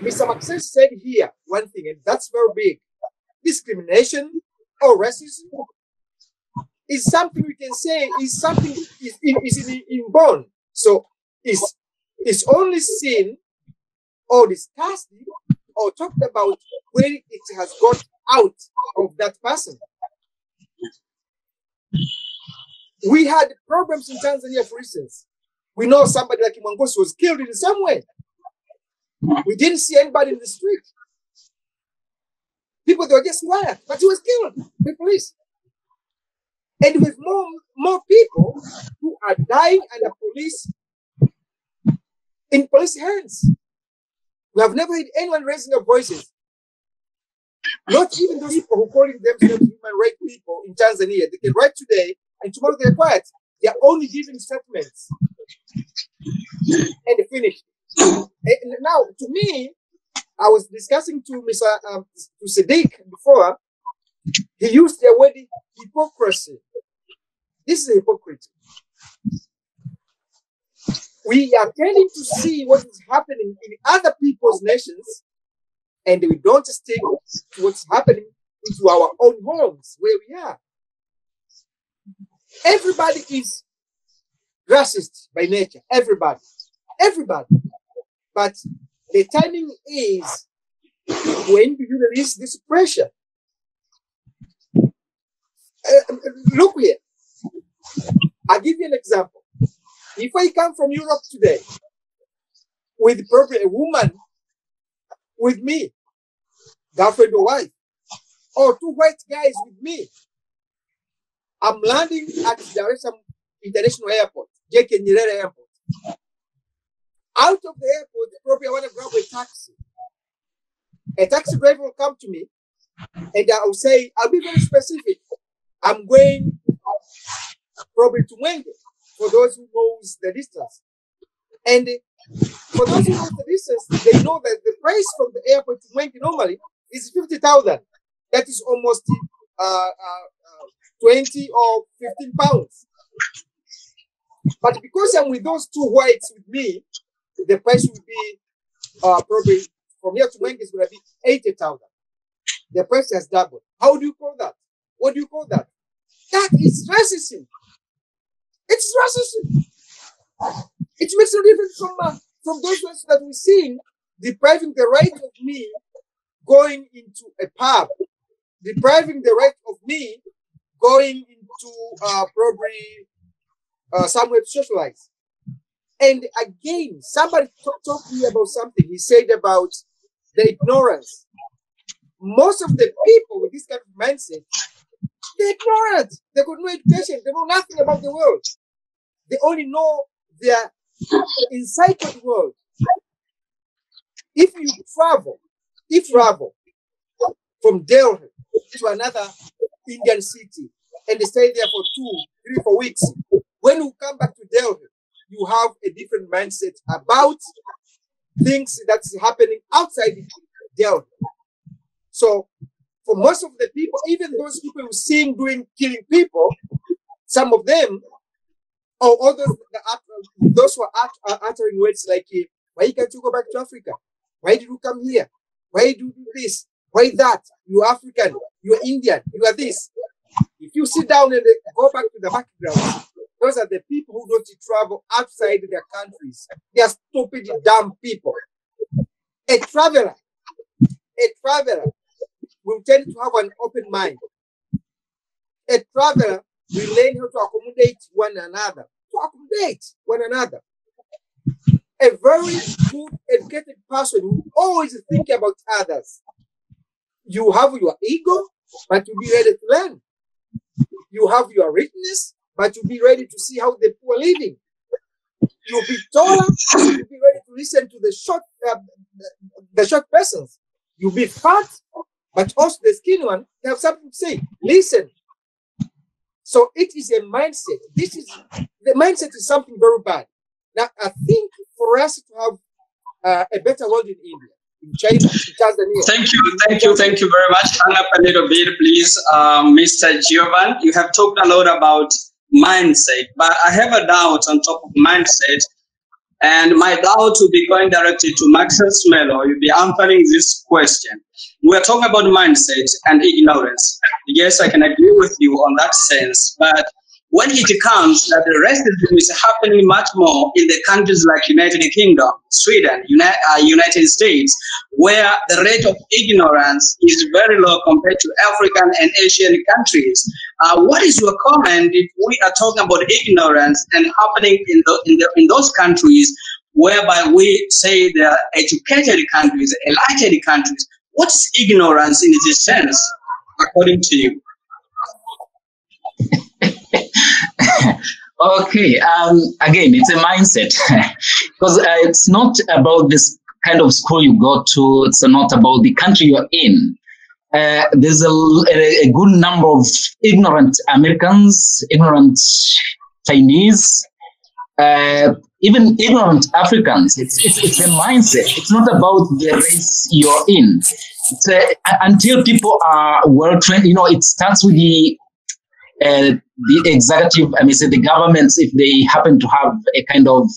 Mr. Maxence said here one thing, and that's very big. Discrimination or racism is something we can say is something is, is in, inborn. So it's, it's only seen or discussed or talked about when it has got out of that person. We had problems in Tanzania, for instance. We know somebody like Mwangosi was killed in the same way. We didn't see anybody in the street. People they were just quiet, but he was killed by police. And with more more people who are dying under police in police hands. We have never heard anyone raising their voices. Not even those people who calling themselves human rights people in Tanzania. They can write today and tomorrow they're quiet. They're only giving statements. and finished. And now, to me, I was discussing to Mr. Um, to Siddiqui before. He used the word hypocrisy. This is a hypocrisy we are tending to see what is happening in other people's nations, and we don't stick to what's happening into our own homes where we are. Everybody is racist by nature. Everybody. Everybody. But the timing is when do you release this pressure? Uh, look here. I'll give you an example. If I come from Europe today with probably a woman with me, girlfriend or wife, or two white guys with me, I'm landing at Dar es Salaam International Airport, JK Nyerere Airport. Out of the airport, probably I want to grab a taxi. A taxi driver will come to me and I will say, I'll be very specific. I'm going probably to Mwenge for those who knows the distance. And for those who know the distance, they know that the price from the airport to Mwenge normally is 50,000. That is almost uh, uh, uh, 20 or 15 pounds. But because I'm with those two whites with me, the price will be uh, probably from here to Mwenge is going to be 80,000. The price has doubled. How do you call that? What do you call that? That is racism. It's racism. It makes no difference from uh, from those ones that we're depriving the right of me going into a pub, depriving the right of me going into uh, probably uh, somewhere to socialize. And again, somebody talked talk to me about something. He said about the ignorance. Most of the people with this kind of mindset they're ignorant. They got no education. They know nothing about the world. They only know their incited world. If you travel, if you travel from Delhi to another Indian city and stay there for two, three, four weeks, when you come back to Delhi, you have a different mindset about things that's happening outside the Delhi. So for most of the people, even those people who seeing doing killing people, some of them, or others, those who are uttering words like, eh, why can't you go back to Africa? Why did you come here? Why do you do this? Why that? You're African, you're Indian, you are this. If you sit down and eh, go back to the background, those are the people who don't travel outside their countries. They are stupid, dumb people. A traveler, a traveler will tend to have an open mind. A traveler will learn how to accommodate one another, to accommodate one another. A very good educated person will always think about others. You have your ego, but you be ready to learn. You have your richness, but you'll be ready to see how the poor are living. You'll be taller, you'll be ready to listen to the short, uh, the short persons. You'll be fat, but also the skinny one, have something to say. Listen. So it is a mindset. This is the mindset is something very bad. Now I think for us to have uh, a better world in India, in China, in Tanzania. Thank you, thank you, thank you very much. Hang up a little bit, please, um, Mr. Giovan. You have talked a lot about mindset, but I have a doubt on top of mindset. And my doubt will be going directly to Maxence Melo. You'll be answering this question. We're talking about mindset and ignorance. Yes, I can agree with you on that sense, but when it comes that the racism is happening much more in the countries like United Kingdom, Sweden, United, uh, United States, where the rate of ignorance is very low compared to African and Asian countries. Uh, what is your comment if we are talking about ignorance and happening in, the, in, the, in those countries whereby we say they are educated countries, enlightened countries? What is ignorance in this sense, according to you? Okay. Um, again, it's a mindset because uh, it's not about this kind of school you go to. It's not about the country you're in. Uh, there's a, a, good number of ignorant Americans, ignorant Chinese, uh, even ignorant Africans. It's, it's, it's a mindset. It's not about the race you're in. A, until people are well trained, you know, it starts with the uh, the executive, I mean, say the governments, if they happen to have a kind of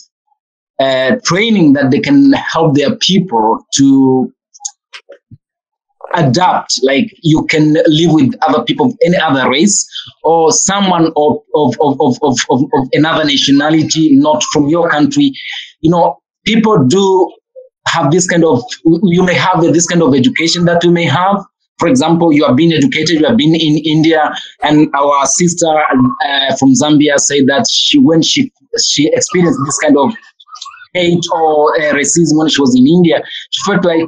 uh, training that they can help their people to adapt, like you can live with other people of any other race or someone of, of, of, of, of, of another nationality, not from your country. You know, people do have this kind of, you may have this kind of education that you may have, for example, you have been educated, you have been in India, and our sister uh, from Zambia said that she, when she she experienced this kind of hate or uh, racism when she was in India, she felt like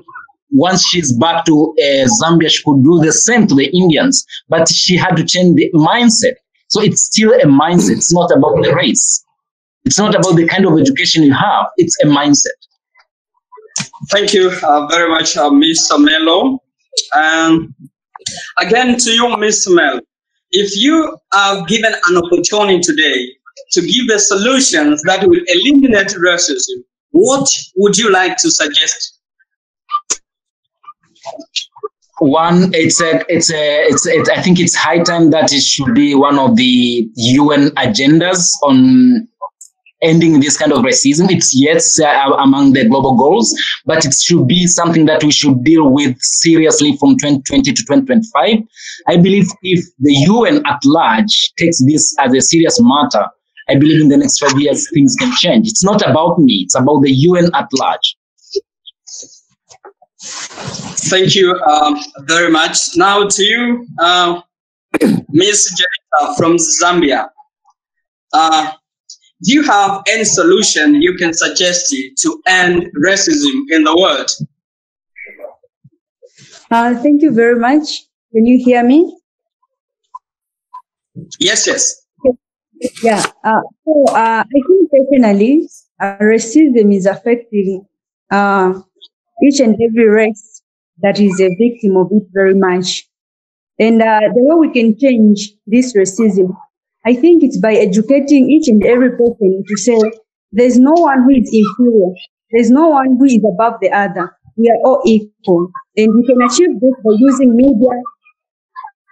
once she's back to uh, Zambia, she could do the same to the Indians, but she had to change the mindset. So it's still a mindset. It's not about the race. It's not about the kind of education you have. It's a mindset. Thank you uh, very much, uh, Mr. Melo. Um, again, to you, Mr. Mel, if you are given an opportunity today to give the solutions that will eliminate racism, what would you like to suggest? One, it's a, it's a, it's, it's, I think it's high time that it should be one of the UN agendas on ending this kind of racism. It's yes uh, among the global goals, but it should be something that we should deal with seriously from 2020 to 2025. I believe if the UN at large takes this as a serious matter, I believe in the next five years things can change. It's not about me; it's about the UN at large. Thank you um, very much. Now to you, uh, Ms. Jennifer from Zambia. Uh, do you have any solution you can suggest to end racism in the world? Uh, thank you very much. Can you hear me? Yes, yes. Yeah. Uh, so uh, I think personally, uh, racism is affecting uh, each and every race that is a victim of it very much. And uh, the way we can change this racism I think it's by educating each and every person to say there's no one who is inferior. There's no one who is above the other. We are all equal. And we can achieve this by using media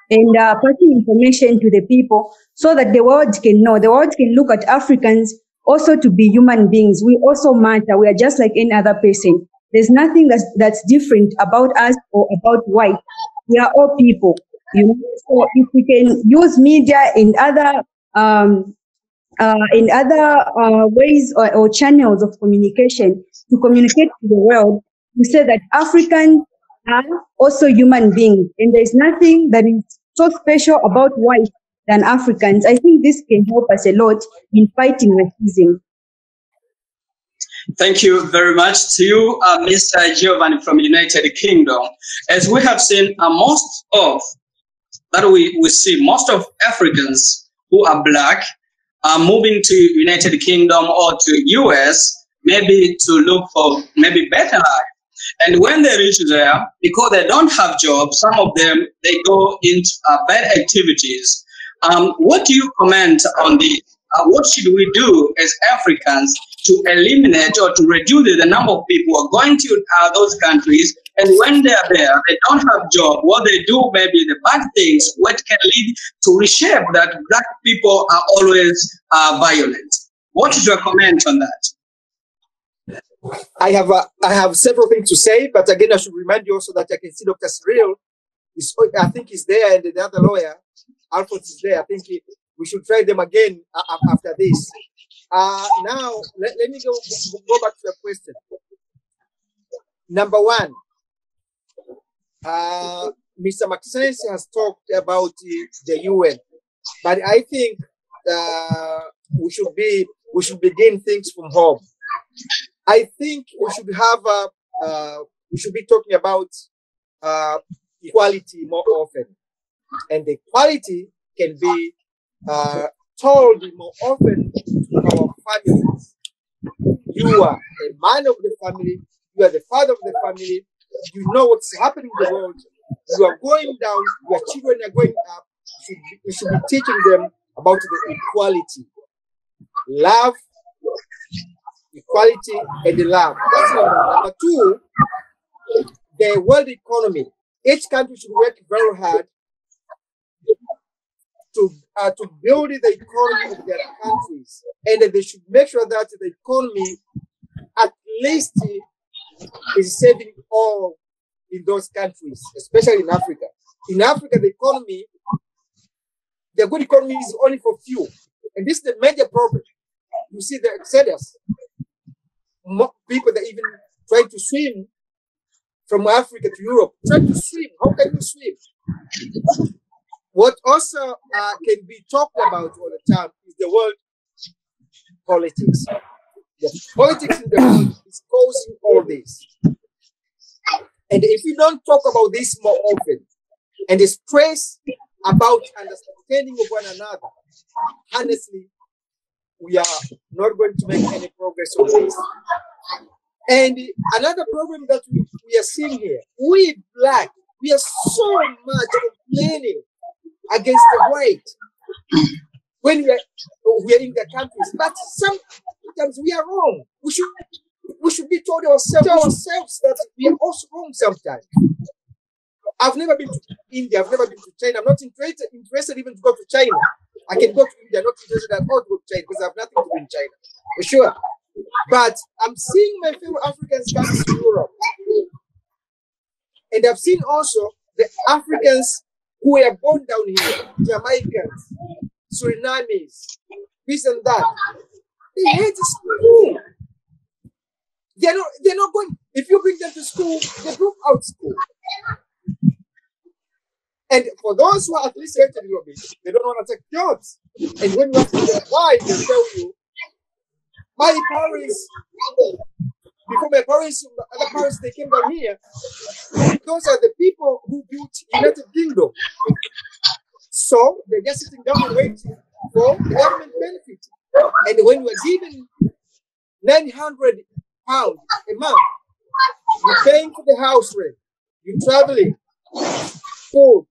and uh, passing information to the people so that the world can know. The world can look at Africans also to be human beings. We also matter. We are just like any other person. There's nothing that's, that's different about us or about white. We are all people. You know, so if we can use media in other um, uh, in other uh, ways or, or, channels of communication to communicate to the world, to say that Africans are also human beings, and there is nothing that is so special about white than Africans. I think this can help us a lot in fighting racism. Thank you very much to you, uh, Mr. Giovanni from United Kingdom. As we have seen, uh, most of that we, we see most of Africans who are black are moving to United Kingdom or to US maybe to look for maybe better life. And when they reach there, because they don't have jobs, some of them they go into uh, bad activities. Um, what do you comment on this? Uh, what should we do as Africans to eliminate or to reduce the number of people who are going to uh, those countries And when they are there, they don't have job. What they do, maybe the bad things, what can lead to reshape that black people are always uh, violent. What is your comment on that? I have uh, I have several things to say, but again, I should remind you also that I can see Dr. Cyril. Is, I think he's there, and the other lawyer, Alphonse, is there. I think he, we should try them again uh, after this. Uh, now, let, let me go, go back to the question. Number one, uh, Mr. Maxence has talked about the, the UN, but I think uh, we should be we should begin things from home. I think we should have a, uh, we should be talking about uh, equality more often, and the equality can be uh, told more often to our families. You are a man of the family. You are the father of the family. You know what's happening in the world. You are going down. Your children are going up. You should, you should be teaching them about the equality, love, equality, and the love. That's number. Number two, the world economy. Each country should work very hard to uh, to build the economy of their countries, and they should make sure that the economy at least is saving all in those countries, especially in Africa. In Africa, the economy, the good economy is only for few, and this is the major problem. You see the exodus. People that even try to swim from Africa to Europe. Try to swim. How can you swim? What also uh, can be talked about all the time is the world politics. The politics in the world is causing all this. And if we don't talk about this more often and stress about understanding of one another, honestly, we are not going to make any progress on this. And another problem that we, we are seeing here, we black, we are so much complaining against the white when we are, we are in the countries. But sometimes we are wrong. We should we should be told ourselves, ourselves that we are also wrong sometimes. I've never been to India. I've never been to China. I'm not interested, interested even to go to China. I can go to India. not interested at all to go to China because I have nothing to do in China, for sure. But I'm seeing my fellow Africans coming to Europe. And I've seen also the Africans who were born down here, Jamaicans, Surinamese, this and that. They hate school. They're not, they're not going, if you bring them to school, they drop out school. And for those who are at least little bit, they don't want to take jobs. And when you ask them why, they tell you, my parents, before my parents, other parents, they came down here, those are the people who built United Kingdom. So they're just sitting down and waiting for government benefit. And when you are given 900 pounds a month, you're paying for the house rent, you're traveling, food,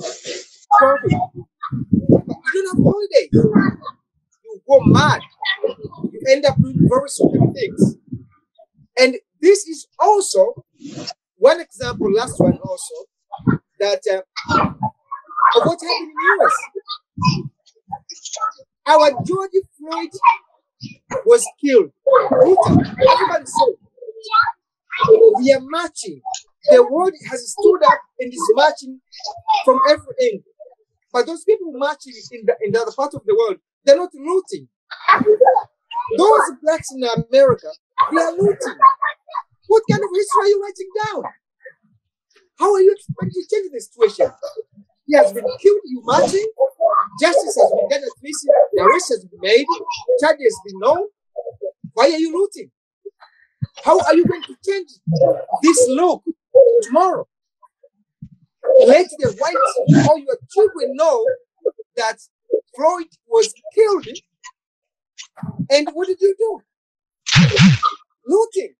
shopping. You don't have holidays. You go mad. You end up doing very stupid things. And this is also one example, last one also, that uh, of what happened in the US. Our George Floyd was killed. Everybody saw We are marching. The world has stood up and is marching from every end. But those people marching in the, in the other part of the world, they're not looting. Those blacks in America, they are looting. What kind of history are you writing down? How are you expecting to change the situation? He has been killed, you imagine? Justice has been done at. The arrest has been made. Charges has been known. Why are you looting? How are you going to change this look tomorrow? Let the whites or your children know that Floyd was killed. And what did you do? Looting.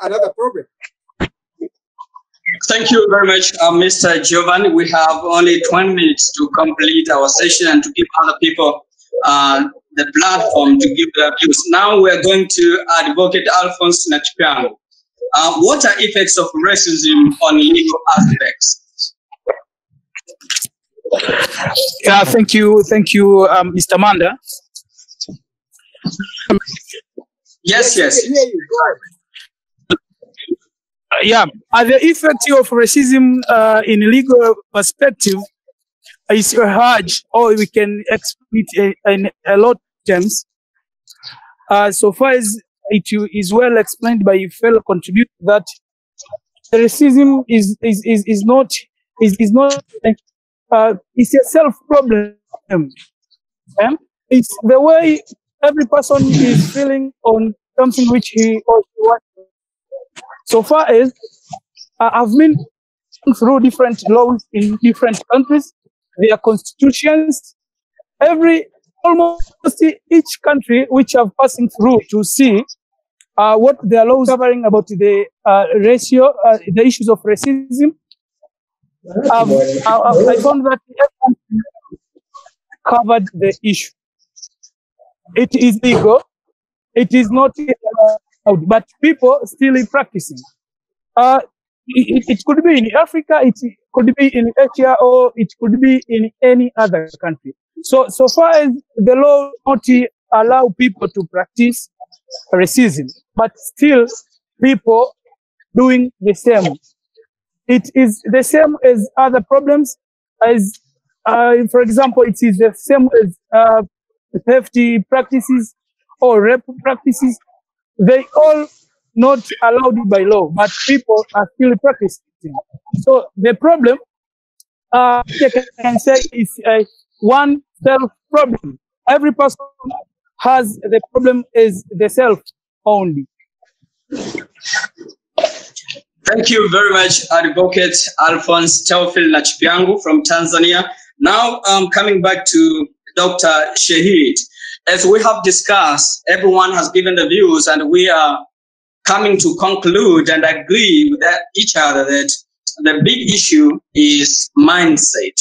Another problem. Thank you very much, uh, Mr. Giovanni. We have only 20 minutes to complete our session and to give other people uh, the platform to give their views. Now we're going to Advocate Alphonse Nachipiano. uh, what are effects of racism on legal aspects? Yeah, thank you, thank you, um, Mr. Manda. Yes, yes. Here you go. Yeah, uh, the effect of racism uh, in legal perspective is a huge, or we can explain in a lot of terms. Uh, so far as it is well explained by fellow contributor that racism is is, is, is not is, is not uh, it's a self problem. And it's the way every person is feeling on something which he or she wants. So far as uh, I've been through different laws in different countries, their constitutions, every almost each country which I'm passing through to see uh, what their laws covering about the uh, ratio, uh, the issues of racism. Um, I, I found that covered the issue. It is legal. It is not allowed, but people still practicing. Uh, it, it could be in Africa, it could be in Asia, or it could be in any other country. So, so far as the law not allow people to practice racism, but still people doing the same. It is the same as other problems as, uh, for example, it is the same as, uh, theft practices or rape practices. They all not allowed by law, but people are still practicing. So the problem, uh, I can say is a one self problem. Every person has the problem is the self only. Thank you very much, Advocate Alphonse Teofil Nachipiangu from Tanzania. Now, I'm um, coming back to Dr. Shahid. As we have discussed, everyone has given the views and we are coming to conclude and agree with each other that the big issue is mindset.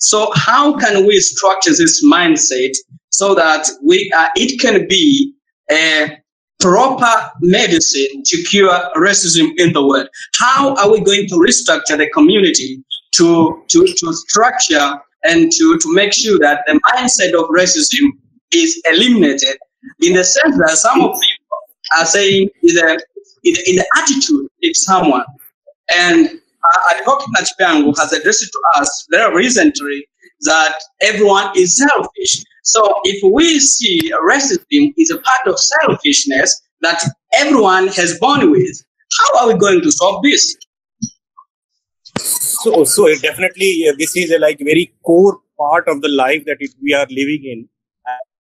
So how can we structure this mindset so that we it can be a proper medicine to cure racism in the world? How are we going to restructure the community to, to, to structure and to, to make sure that the mindset of racism is eliminated in the sense that some of people are saying is a, in, in the attitude of someone. And uh, Advocate Nachipiangu has addressed to us very recently that everyone is selfish. So if we see racism is a part of selfishness that everyone has born with, how are we going to solve this? So, so definitely, uh, this is a like very core part of the life that it, we are living in,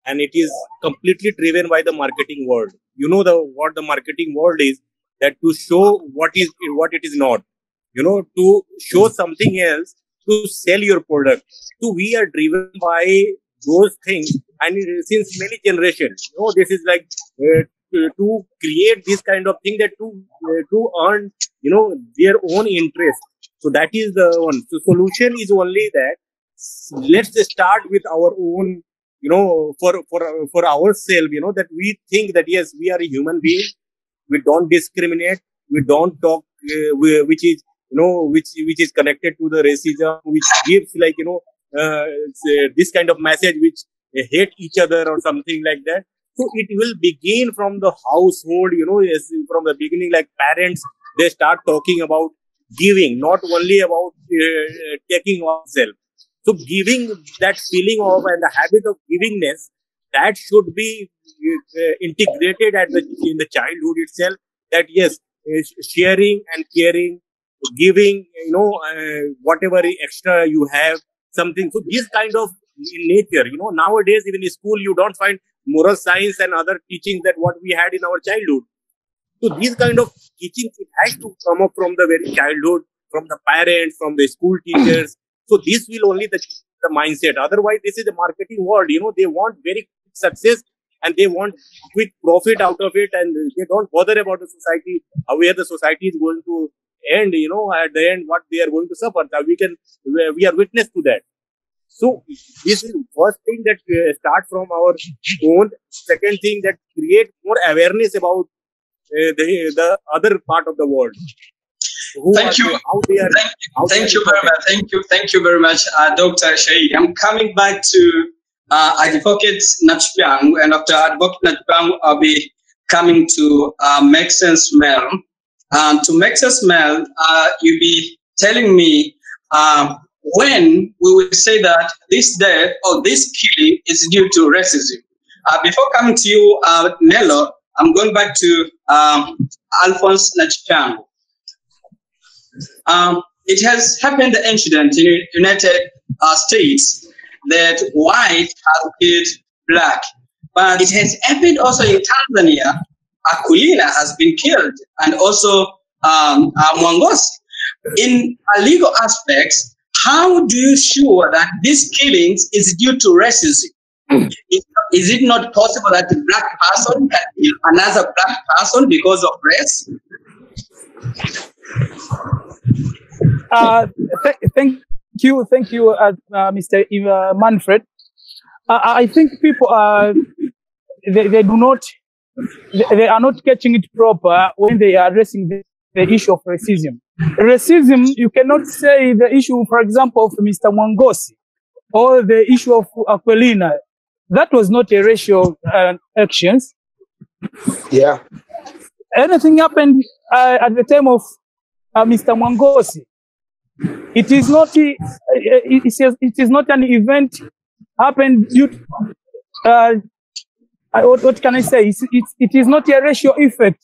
and it is completely driven by the marketing world. You know the what the marketing world is that to show what is what it is not. You know to show something else to sell your product. So we are driven by those things, and since many generations, you know this is like uh, to, to create this kind of thing that to uh, to earn you know their own interest so that is the one. So solution is only that let's start with our own, you know, for for for ourselves, you know, that we think that yes, we are a human being. We don't discriminate. We don't talk, uh, we, which is you know, which which is connected to the racism, which gives like you know, uh, this kind of message which hate each other or something like that. So it will begin from the household, you know, from the beginning, like parents, they start talking about giving, not only about uh, taking oneself. So giving that feeling of and the habit of givingness, that should be uh, integrated at the in the childhood itself. That yes, sharing and caring, giving, you know, uh, whatever extra you have, something. So this kind of in nature, you know, nowadays even in school you don't find moral science and other teachings that what we had in our childhood. So these kind of teachings, it has to come up from the very childhood, from the parents, from the school teachers. So this will only the, the mindset. Otherwise, this is the marketing world. You know, they want very quick success and they want quick profit out of it and they don't bother about the society, where the society is going to end, you know, at the end, what they are going to suffer. We can, we are witness to that. So this is first thing that uh, start from our own. Second thing that create more awareness about uh, the, the other part of the world. Thank you. How? Thank, how thank you very much. Thank you. Thank you very much, uh, Dr. Shahid. I'm coming back to uh, Advocate Nachpiang, and after Advocate Nachpiang, I'll be coming to uh, Maxence Mel. Um, to Maxence Mel, uh, you'll be telling me um, when we will say that this death or this killing is due to racism. Uh, before coming to you, uh, Nello, I'm going back to um, Alphonse Nachpiang. Um, it has happened the incident in United uh, States that white has killed black, but it has happened also in Tanzania. Akulina has been killed, and also um, Mwangosi. In legal aspects, how do you sure that these killings is due to racism? is, is it not possible that a black person can kill another black person because of race? Uh, th- thank you, thank you, uh, uh, Mr. Eva Manfred. Uh, I think people are they, they do not they, they are not catching it proper when they are addressing the, the issue of racism. Racism, you cannot say the issue, for example, of Mr. Mwangosi or the issue of Aquilina. That was not a racial uh, actions. Yeah. anything happened uh, at the time of uh, Mr. Mwangosi. It is not. uh, It is, not an event happened due. To, uh, what, what can I say? It's, it's, it is not a racial effect.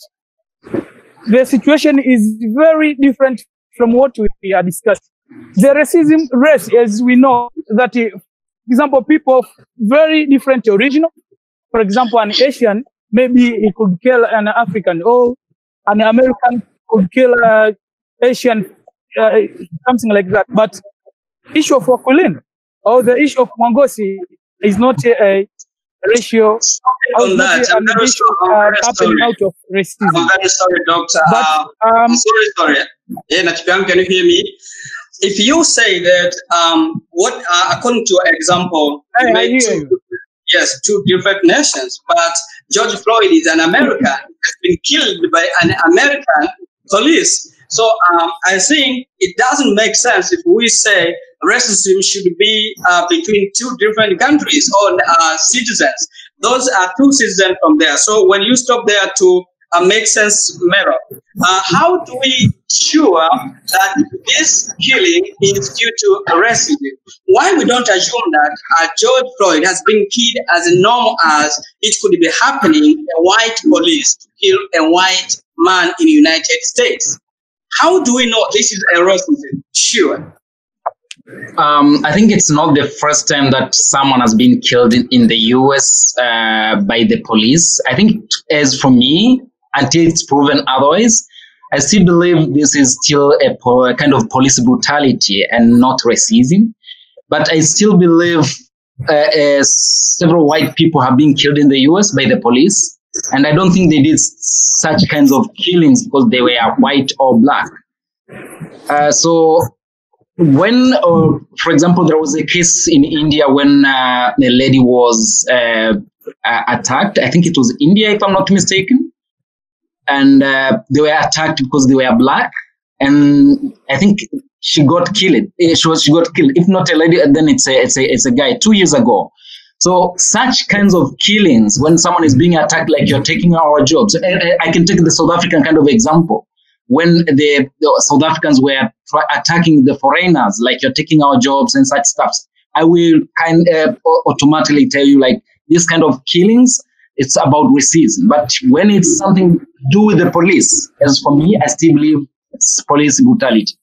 The situation is very different from what we are discussing. The racism race, as we know, that, uh, for example, people of very different origin, for example, an Asian, maybe he could kill an African, or an American could kill an Asian, uh, something like that. But issue of Okulin or the issue of Mwangosi is not a, a ratio. On that, I'm very sorry. I'm uh, sorry. out of racism. I'm very sorry, doctor. But Uh, um, I'm sorry, sorry. Yeah, can you hear me? If you say that, um, what, uh, according to an example, I made hear two, you. yes, two different nations, but George Floyd is an American, has been killed by an American police. So um, I think it doesn't make sense if we say racism should be uh, between two different countries or uh, citizens. Those are two citizens from there. So when you stop there to uh, Maxence Melo, uh, how do we sure that this killing is due to racism? Why we don't assume that uh, George Floyd has been killed as normal as it could be happening a white police to kill a white man in the United States? How do we know this is a racism? Sure. Um, I think it's not the first time that someone has been killed in, in the US uh, by the police. I think, as for me, until it's proven otherwise, I still believe this is still a, po- a kind of police brutality and not racism. But I still believe uh, uh, several white people have been killed in the US by the police. And I don't think they did such kinds of killings because they were white or black. Uh, so when, uh, for example, there was a case in India when uh, a lady was uh, attacked. I think it was India, if I'm not mistaken, and uh, they were attacked because they were black, and I think she got killed. Eh, She was she got killed. If not a lady, then it's a it's a it's a guy. Two years ago. So such kinds of killings, when someone is being attacked, like you're taking our jobs. I, I- I can take the South African kind of example when the, the South Africans were try- attacking the foreigners, like you're taking our jobs and such stuff, I will kind of automatically tell you like this kind of killings, it's about racism. But when it's something to do with the police, as for me, I still believe it's police brutality.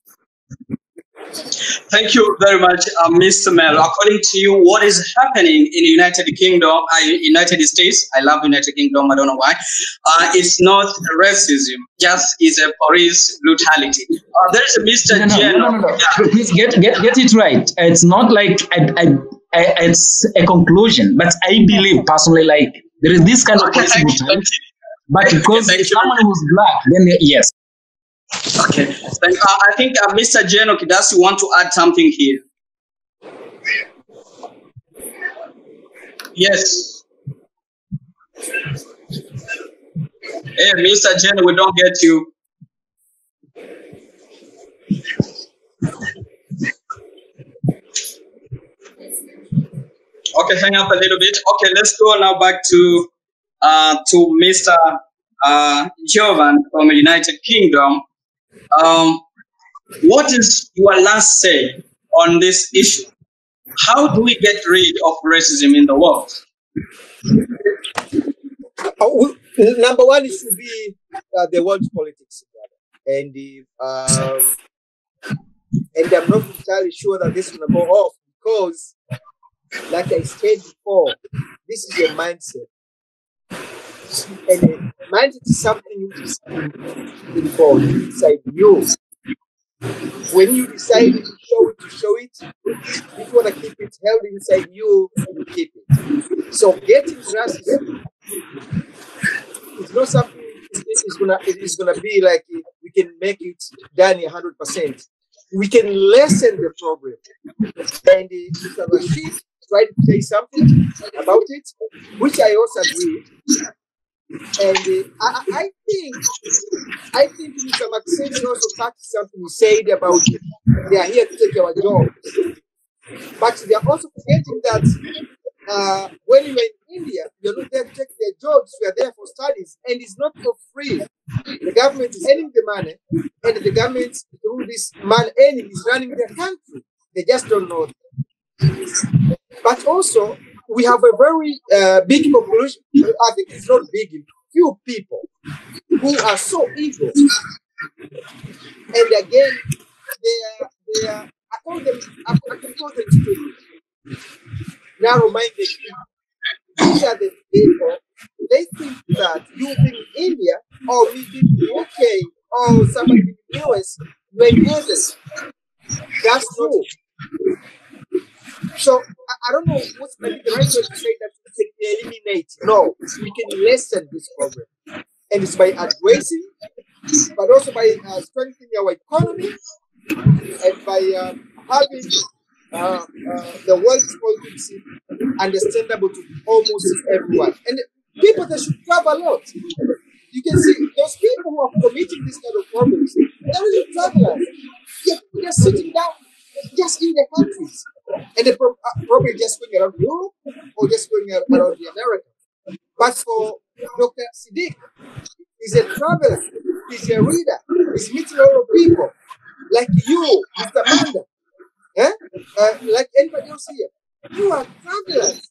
Thank you very much, uh, Mr. Melo. According to you, what is happening in the United Kingdom, uh, United States? I love United Kingdom. I don't know why. Uh, it's not racism, just is a police brutality. Uh, there is a Mr. No, no, Jen. no, no, no. Yeah. Please get, get get it right. It's not like I, I, I, it's a conclusion, but I believe personally, like there is this kind of Okay, police thank you. brutality. Thank But because if someone who's black, then yes. Okay. Thank, uh, I think uh, Mr. Jen Okidasi want to add something here. Yes. Hey, Mr. Jen, we don't get you. Okay, hang up a little bit. Okay, let's go now back to uh, to Mr. Uh, Jovan from the United Kingdom. Um, what is your last say on this issue? How do we get rid of racism in the world? Uh, number one is to be uh, the world politics, and um, and I'm not entirely sure that this is gonna go off because, like I said before, this is a mindset, and a mindset is something which is inside you. When you decide to show it, to show it, if you want to keep it held inside you, you keep it. So getting racism it's not something it is gonna it is gonna be like we can make it done hundred percent. We can lessen the problem. And uh, Mr. Rashid tried to say something about it, which I also agree. And uh, I, I think I think Mr. Maxence also touched something said about it. they are here to take our jobs. But they are also forgetting that uh, when you're in India, you're not there to take their jobs, you are there for studies, and it's not for free. The government is earning the money, and the government, through this man earning, is running their country. They just don't know. But also, we have a very uh, big population. I think it's not big, few people who are so evil. And again, they are, they are I call them, I, can call them stupid narrow-minded people. These are the people, they think that you in India or we in the UK or somebody in the US, in heaven. That's true. So I, don't know what's the right way to say that we can eliminate. No, we can lessen this problem. And it's by addressing, but also by uh, strengthening our economy and by uh, having uh, uh, the world's politics understandable to almost everyone. And people that should travel a lot. You can see those people who are committing these kind of problems, they're really travelers. They're, they're sitting down just in their countries. And they're uh, probably just going around Europe or just going around the America. But for Dr. Siddiqui, he's a traveler, he's a reader, he's meeting a lot of people like you, Mr. Manda. Eh? Uh, like anybody else here. You are travelers.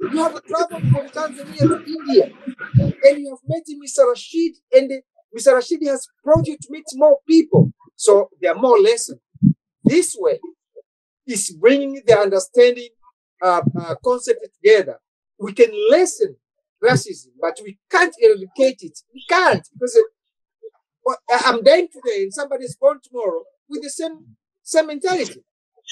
You have traveled from Tanzania to India. And you have met Mr. Rashid, and Mr. Rashid has brought you to meet more people. So there are more lessons. This way is bringing the understanding uh, uh, concept together. We can lessen racism, but we can't eradicate it. We can't because I'm dying today and somebody's born tomorrow with the same same mentality.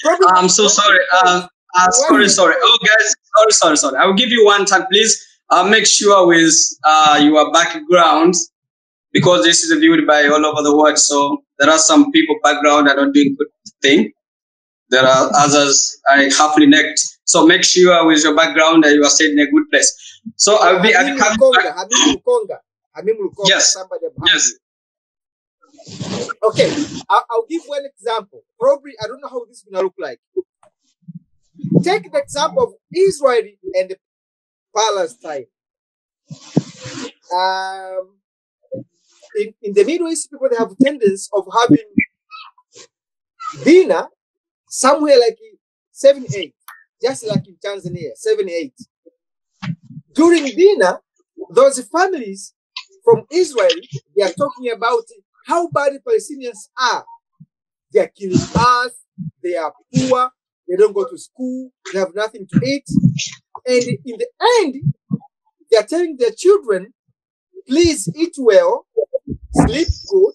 Probably I'm so sorry. Uh, uh, sorry, sorry. Oh, guys, sorry, sorry, sorry. I will give you one time, please. Uh, make sure with uh, your background because this is viewed by all over the world. So there are some people background that are doing good thing. There are others I happily necked. So make sure with your background that you are staying in a good place. So I'll be at the Yes. Yes. Okay, I'll, I'll give one example. Probably, I don't know how this is going to look like. Take the example of Israel and Palestine. Um, in, in the Middle East, people they have tendency of having dinner somewhere like seven, eight, just like in Tanzania, seven, eight. During dinner, those families from Israel, they are talking about how bad the Palestinians are. They are killing us, they are poor, they don't go to school, they have nothing to eat. And in the end, they are telling their children, please eat well, sleep good,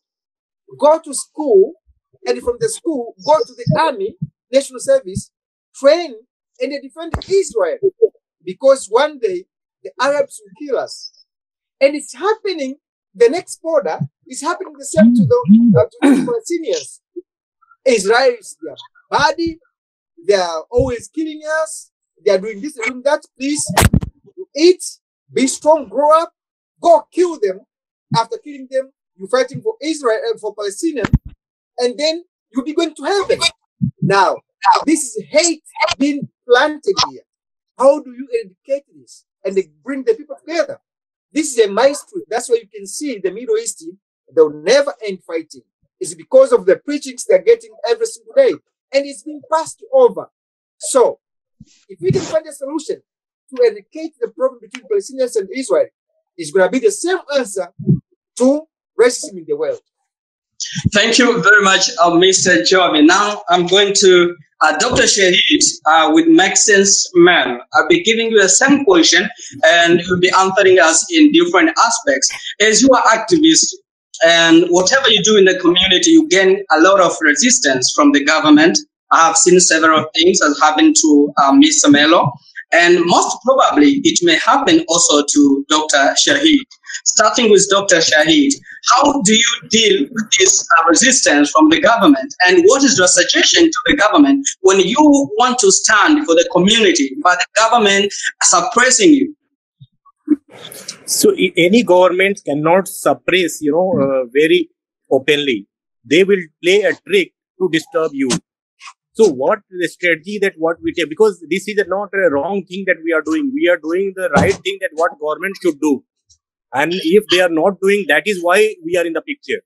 go to school, and from the school, go to the army, national service, train, and they defend Israel. Because one day, the Arabs will kill us. And it's happening the next border is happening the same to the, uh, to the Palestinians. Israel is their body. They are always killing us. They are doing this and doing that. Please eat, be strong, grow up, go kill them after killing them, you're fighting for Israel and for Palestinian, and then you'll be going to heaven. Now, this is hate being planted here. How do you educate this and bring the people together? This is a maestro. That's why you can see the Middle East, they'll never end fighting. It's because of the preachings they're getting every single day. And it's being passed over. So, if we can find a solution to eradicate the problem between Palestinians and Israel, it's going to be the same answer to racism in the world. Thank you very much, uh, Mr. Jovi. Now I'm going to uh, Dr. Shahid uh, with Maxence Melo. I'll be giving you the same question and you'll be answering us in different aspects. As you are activists and whatever you do in the community, you gain a lot of resistance from the government. I have seen several things that happened to uh, Mr. Melo. And most probably, it may happen also to Dr. Shahid. Starting with Dr. Shahid, how do you deal with this uh, resistance from the government? And what is your suggestion to the government when you want to stand for the community, but the government suppressing you? So any government cannot suppress, you know, uh, very openly. They will play a trick to disturb you. So what the strategy that what we take, because this is not a wrong thing that we are doing. We are doing the right thing that what government should do. And if they are not doing, that is why we are in the picture.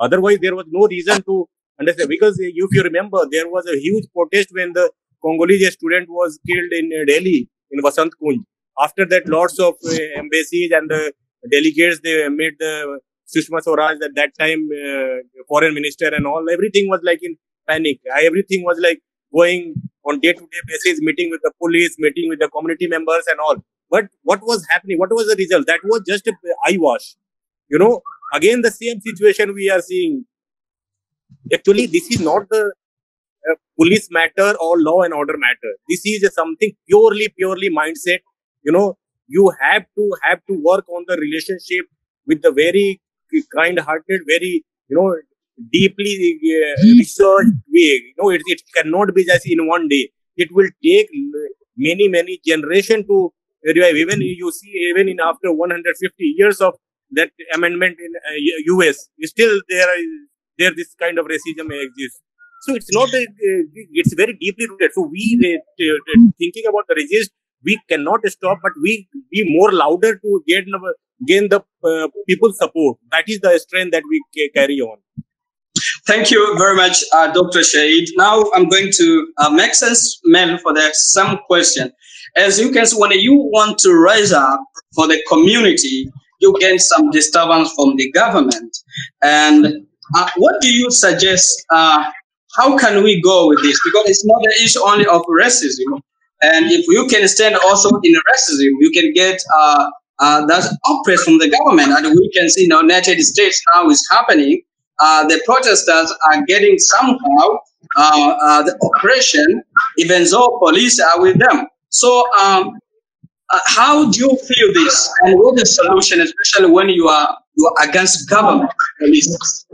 Otherwise, there was no reason to understand. Because if you remember, there was a huge protest when the Congolese student was killed in Delhi, in Vasant Kunj. After that, lots of uh, embassies and the delegates, they made the Sushma Swaraj at that time uh, foreign minister and all. Everything was like in panic. Everything was like going on day-to-day basis, meeting with the police, meeting with the community members and all. But what was happening? What was the result? That was just a eyewash. You know, again, the same situation we are seeing. Actually, this is not the uh, police matter or law and order matter. This is something purely, purely mindset. You know, you have to have to work on the relationship with the very kind-hearted, very you know deeply uh, researched way. You know, it, it cannot be just in one day. It will take many, many generation to revive. Even you see, even in after 150 years of that amendment in uh, US, still there is there this kind of racism exists. So it's not uh, it's very deeply rooted. So we uh, thinking about the resist, we cannot stop, but we be more louder to gain gain the uh, people's support. That is the strength that we carry on. Thank you very much, uh, Dr. Shahid. Now I'm going to uh, Maxence Melo for the same question. As you can see, when you want to rise up for the community, you get some disturbance from the government. And uh, what do you suggest? Uh, how can we go with this? Because it's not the issue only of racism. And if you can stand also in racism, you can get uh, uh, that oppress from the government. And we can see in the United States now is happening. Uh, the protesters are getting somehow uh, uh, the oppression, even though police are with them. So, um, uh, how do you feel this, and what is the solution, especially when you are you are against government police?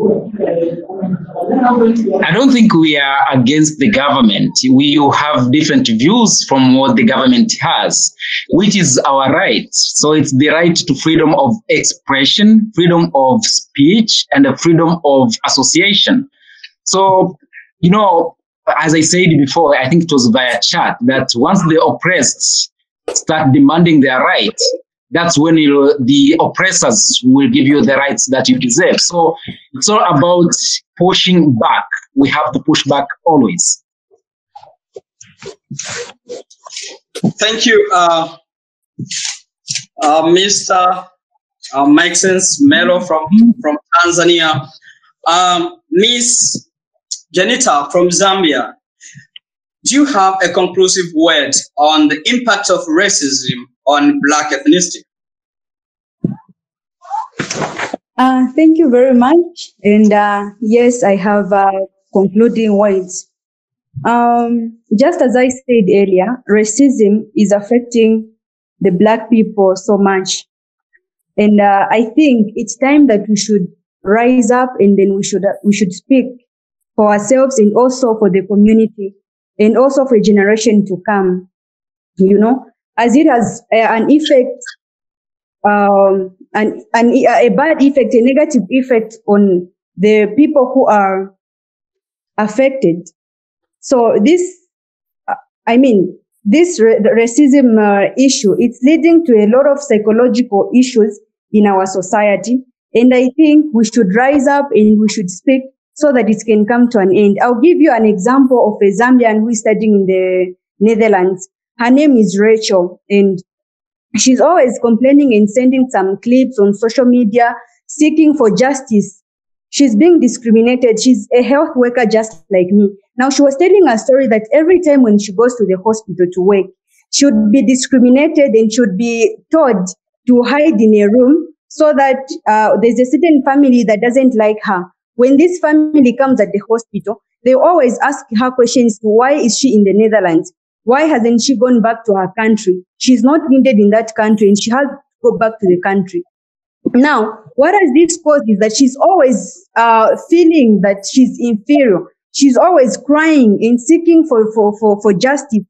I don't think we are against the government. We have different views from what the government has, which is our right. So it's the right to freedom of expression, freedom of speech, and the freedom of association. So, you know, as I said before, I think it was via chat that once the oppressed start demanding their rights, that's when the oppressors will give you the rights that you deserve. So it's all about pushing back. We have to push back always. Thank you, uh, uh, Mr. Uh, Maxence Melo from, from Tanzania. Um, Miss Janita from Zambia, do you have a conclusive word on the impact of racism on Black ethnicity? Uh, thank you very much. And uh, yes, I have uh, concluding words. Um, just as I said earlier, racism is affecting the Black people so much. And uh, I think it's time that we should rise up and then we should, we should speak for ourselves and also for the community and also for a generation to come, you know, as it has uh, an effect um, an, an, a bad effect, a negative effect on the people who are affected. So this, I mean, this racism uh, issue, it's leading to a lot of psychological issues in our society. And I think we should rise up and we should speak so that it can come to an end. I'll give you an example of a Zambian who is studying in the Netherlands. Her name is Rachel and she's always complaining and sending some clips on social media seeking for justice. She's being discriminated. She's a health worker just like me. Now she was telling a story that every time when she goes to the hospital to work, she would be discriminated and should be told to hide in a room so that uh, there's a certain family that doesn't like her. When this family comes at the hospital, they always ask her questions why is she in the Netherlands? Why hasn't she gone back to her country? She's not needed in that country and she has to go back to the country. Now, what has this caused is that she's always uh, feeling that she's inferior. She's always crying and seeking for, for, for, for justice,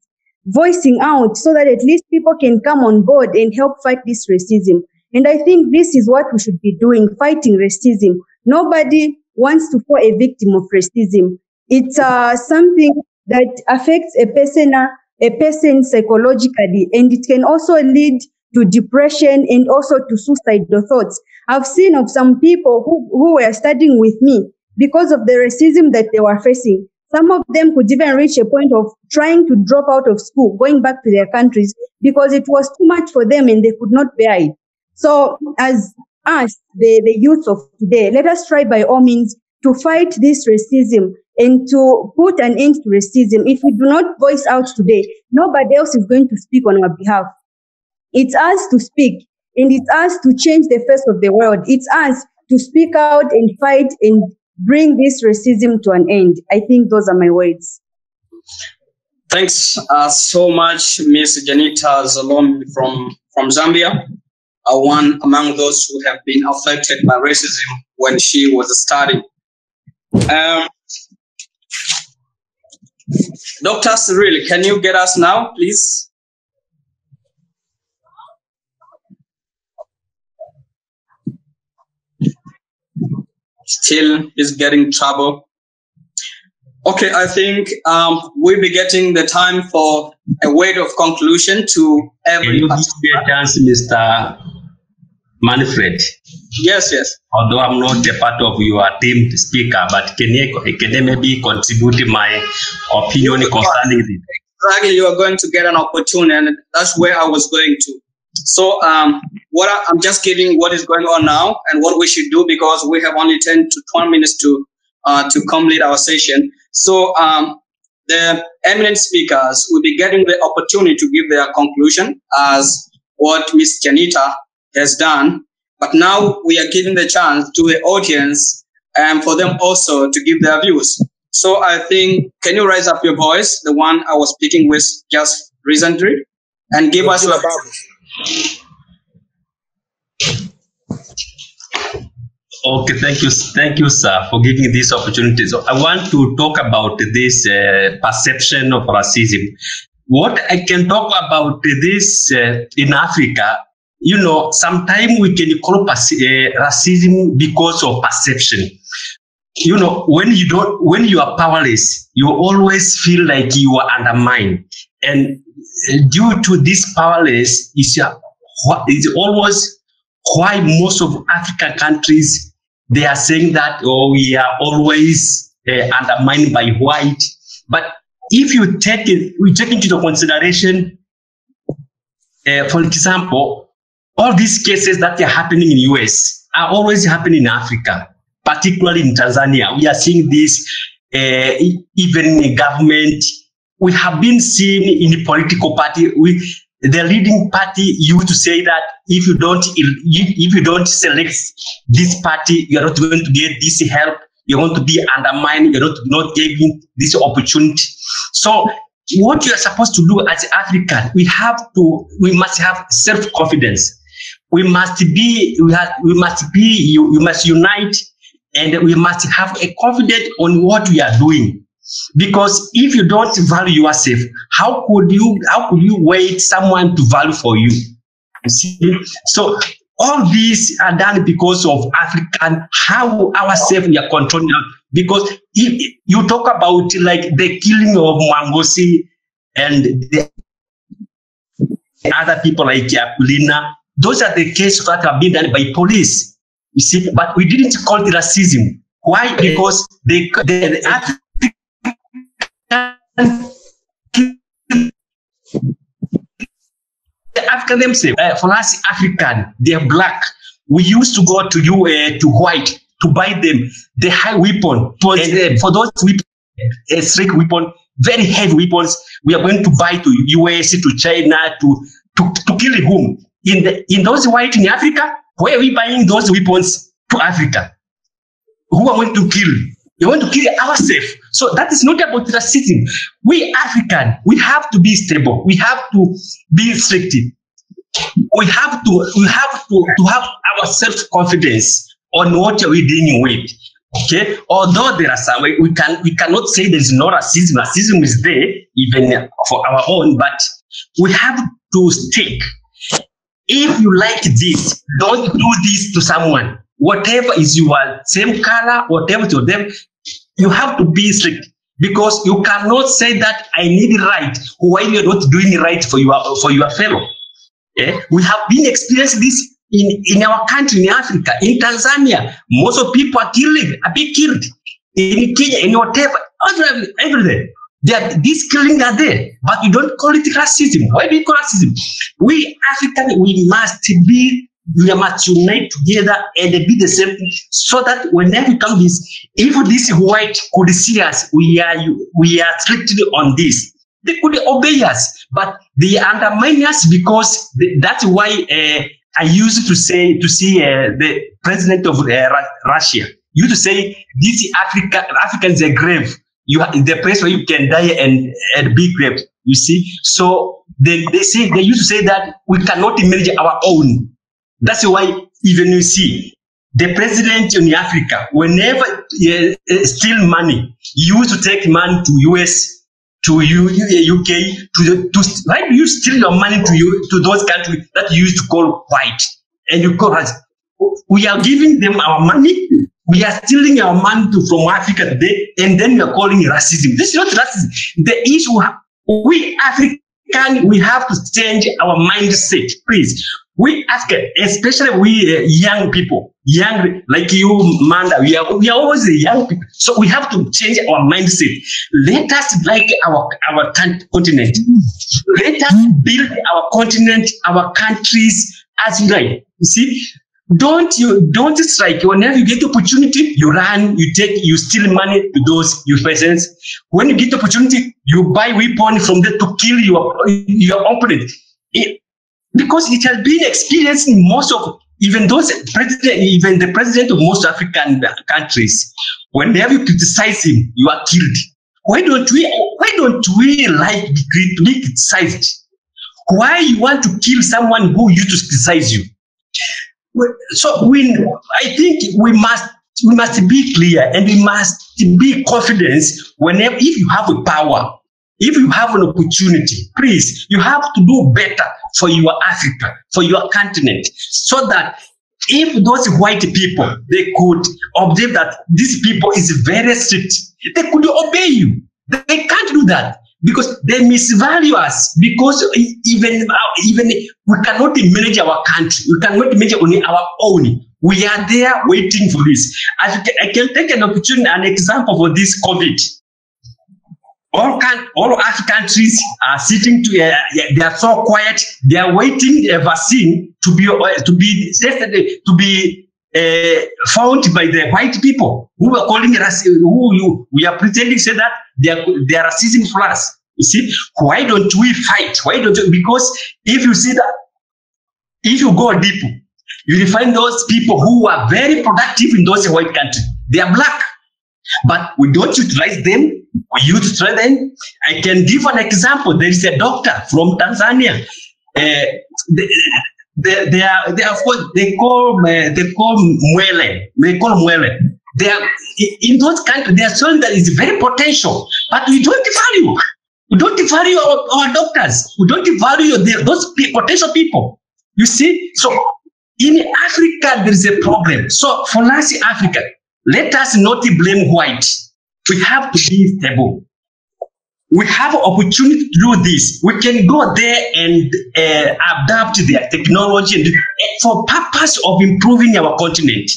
voicing out so that at least people can come on board and help fight this racism. And I think this is what we should be doing, fighting racism. Nobody wants to fall a victim of racism. It's uh, something that affects a person, uh, a person psychologically, and it can also lead to depression and also to suicidal thoughts. I've seen of some people who, who were studying with me because of the racism that they were facing. Some of them could even reach a point of trying to drop out of school, going back to their countries because it was too much for them and they could not bear it. So as us, the, the youth of today, let us try by all means to fight this racism and to put an end to racism. If we do not voice out today, nobody else is going to speak on our behalf. It's us to speak and it's us to change the face of the world. It's us to speak out and fight and bring this racism to an end. I think those are my words. Thanks uh, so much, Miss Janita Zalom from, from Zambia, uh, one among those who have been affected by racism when she was studying. Um, Dr. Cyril, can you get us now, please? Still is getting trouble. Okay, I think um, we'll be getting the time for a word of conclusion to every. Can you give a chance, Mr. Manfred? Yes, yes. Although I'm not a part of your team speaker, but can you, can I maybe contribute my opinion concerning it? Exactly, you are going to get an opportunity, and that's where I was going to. So, um, what I, I'm just giving what is going on now and what we should do because we have only 10 to 12 minutes to uh, to complete our session. So, um, the eminent speakers will be getting the opportunity to give their conclusion as what Ms. Janita has done. But now we are giving the chance to the audience and for them also to give their views. So I think, can you raise up your voice, the one I was speaking with just recently, and give us your Okay, thank you, thank you, sir, for giving this opportunity. So I want to talk about this uh, perception of racism. What I can talk about this uh, in Africa, you know, sometimes we can call uh, racism because of perception. You know, when you don't, when you are powerless, you always feel like you are undermined, and due to this powerless, is is always why most of African countries they are saying that oh we are always uh, undermined by white but if you take it we take into the consideration uh, for example all these cases that are happening in the us are always happening in africa particularly in tanzania we are seeing this uh, even in government we have been seeing in the political party we the leading party used to say that if you don't if you don't select this party, you are not going to get this help. You're going to be undermined. You're not not getting this opportunity. So what you are supposed to do as African, we have to we must have self confidence. We must be we have we must be you, you must unite and we must have a confidence on what we are doing because if you don't value yourself, how could you how could you wait someone to value for you? You see, so all these are done because of African, how ourselves we are controlling. Because if you talk about like the killing of Mwangosi and the other people like Akulina, those are the cases that have been done by police. You see, but we didn't call it racism. Why? Because they, the, the African the African themselves, uh, for us African, they're black. We used to go to you uh, to white to buy them the high weapon. For, uh, for those weapons, uh, strike weapon, very heavy weapons, we are going to buy to US, to China, to to, to kill whom? In the in those white in Africa, where are we buying those weapons to Africa? Who are going to kill? We want to kill ourselves. So that is not about racism. We African, we have to be stable. We have to be restricted. We have to we have to, to have our self-confidence on what we're dealing with. Okay. Although there are some we can we cannot say there is no racism. Racism is there even for our own, but we have to stick. If you like this, don't do this to someone. Whatever is your same color, whatever to them, you have to be strict because you cannot say that I need right while you're not doing right for your for your fellow. Yeah? We have been experiencing this in, in our country, in Africa, in Tanzania. Most of people are killing, are being killed. In Kenya, in whatever, everywhere. These killings are there, but you don't call it racism. Why do you call it racism? We African, we must be we must unite together and be the same so that whenever we come this, if this white could see us, we are we are strictly on this. They could obey us, but they undermine us because that's why uh, I used to say to see uh, the president of uh, Russia. You to say this Africa Africans are grave. You the place where you can die and and be grave. You see, so they they say they used to say that we cannot manage our own. That's why even you see the president in Africa, whenever uh, steal money, used to take money to US, to U, UK, to the, to why do you steal your money to you to those countries that you used to call white, and you call us? We are giving them our money. We are stealing our money from Africa today, and then we are calling it racism. This is not racism. The issue we African we have to change our mindset, please. We ask, especially we uh, young people, young like you, Manda, we are we are always young people. So we have to change our mindset. Let us like our our continent. Let us build our continent, our countries as right. You see, don't you don't strike. Whenever you get the opportunity, you run, you take, you steal money to those your presence. When you get the opportunity, you buy weapon from them to kill your your opponent. It, because it has been experienced in most of even those president, even the president of most African countries. Whenever you criticize him, you are killed. Why don't we? Why don't we like be criticized? Why you want to kill someone who used to criticize you? So we, I think we must we must be clear and we must be confident whenever if you have a power if you have an opportunity, please, you have to do better for your Africa, for your continent, so that if those white people, they could observe that these people is very strict, they could obey you. They can't do that because they misvalue us because even, even we cannot manage our country. We cannot manage on our own. We are there waiting for this. As can, I can take an opportunity, an example for this COVID all can all African countries are sitting to uh, they are so quiet they are waiting a vaccine to be uh, to be tested to be uh, found by the white people who are calling us who you we are pretending say that they are they are racism for us you see why don't we fight why don't you, because if you see that if you go deep you will find those people who are very productive in those white countries they are black but we don't utilize them we use them. I can give an example. There is a doctor from Tanzania. Uh, they, they, they are, they are, they call, uh, they call Mwele. They call Mwele. They are, in those countries, they are showing that it's very potential, but we don't value. We don't value our, our doctors. We don't value the, those potential people. You see? So in Africa, there is a problem. So for us, Africa, let us not blame white. We have to be stable. We have opportunity to do this. We can go there and uh, adapt their technology uh, for purpose of improving our continent.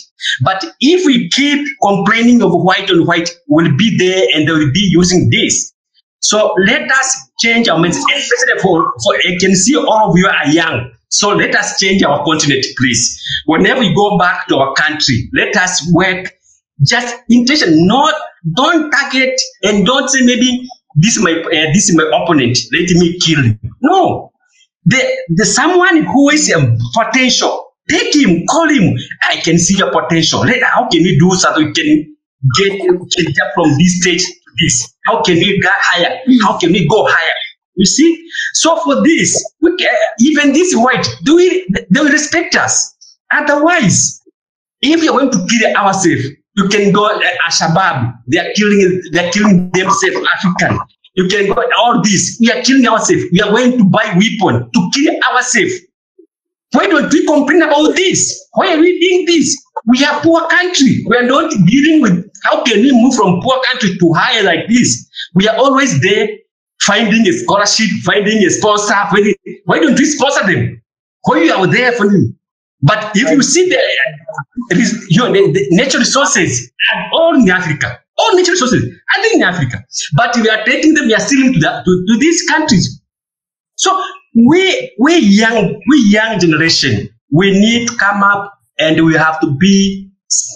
But if we keep complaining of white on white, we'll be there and they will be using this. So let us change our mindset, especially for, for I can see all of you are young. So let us change our continent, please. Whenever we go back to our country, let us work just intention, not don't target and don't say maybe this is my uh, this is my opponent. Let me kill him. No, the the someone who is um, potential. Take him, call him. I can see your potential. Let, how can we do so that we can get get up from this stage to this? How can we get higher? How can we go higher? You see? So for this, we can, even this white, do we, they will respect us. Otherwise, if you're going to kill ourselves, you can go uh, Ashabab. They are killing, they are killing themselves, African. You can go all this. We are killing ourselves. We are going to buy weapon to kill ourselves. Why don't we complain about this? Why are we doing this? We are poor country. We are not dealing with how can we move from poor country to higher like this? We are always there finding a scholarship, finding a sponsor. Finding, why don't we sponsor them? Why are you there for them? But if you see the, you know, the, the natural resources are all in Africa, all natural resources are in Africa. But we are taking them, we are stealing to, the, to, to these countries. So we, we young, we young generation, we need to come up and we have to be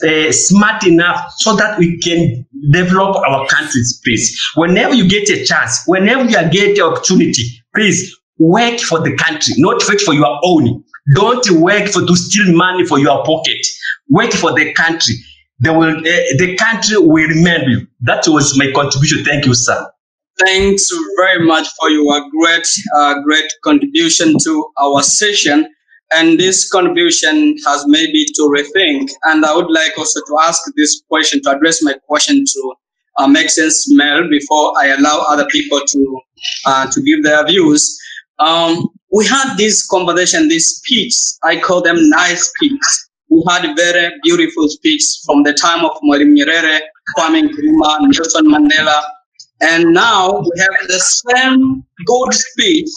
uh, smart enough so that we can develop our countries, please. Whenever you get a chance, whenever you get the opportunity, please work for the country, not work for your own. Don't work for to steal money for your pocket. Work for the country. They will, uh, the country will remember you. That was my contribution. Thank you, sir. Thanks very much for your great, uh, great contribution to our session. And this contribution has made me to rethink. And I would like also to ask this question, to address my question to uh, Maxence Melo before I allow other people to uh, to give their views. Um, we had this conversation, this speech. I call them nice speech. We had very beautiful speech from the time of Mwalimu Nyerere, Kwame Nkrumah, Nelson Mandela, and now we have the same good speech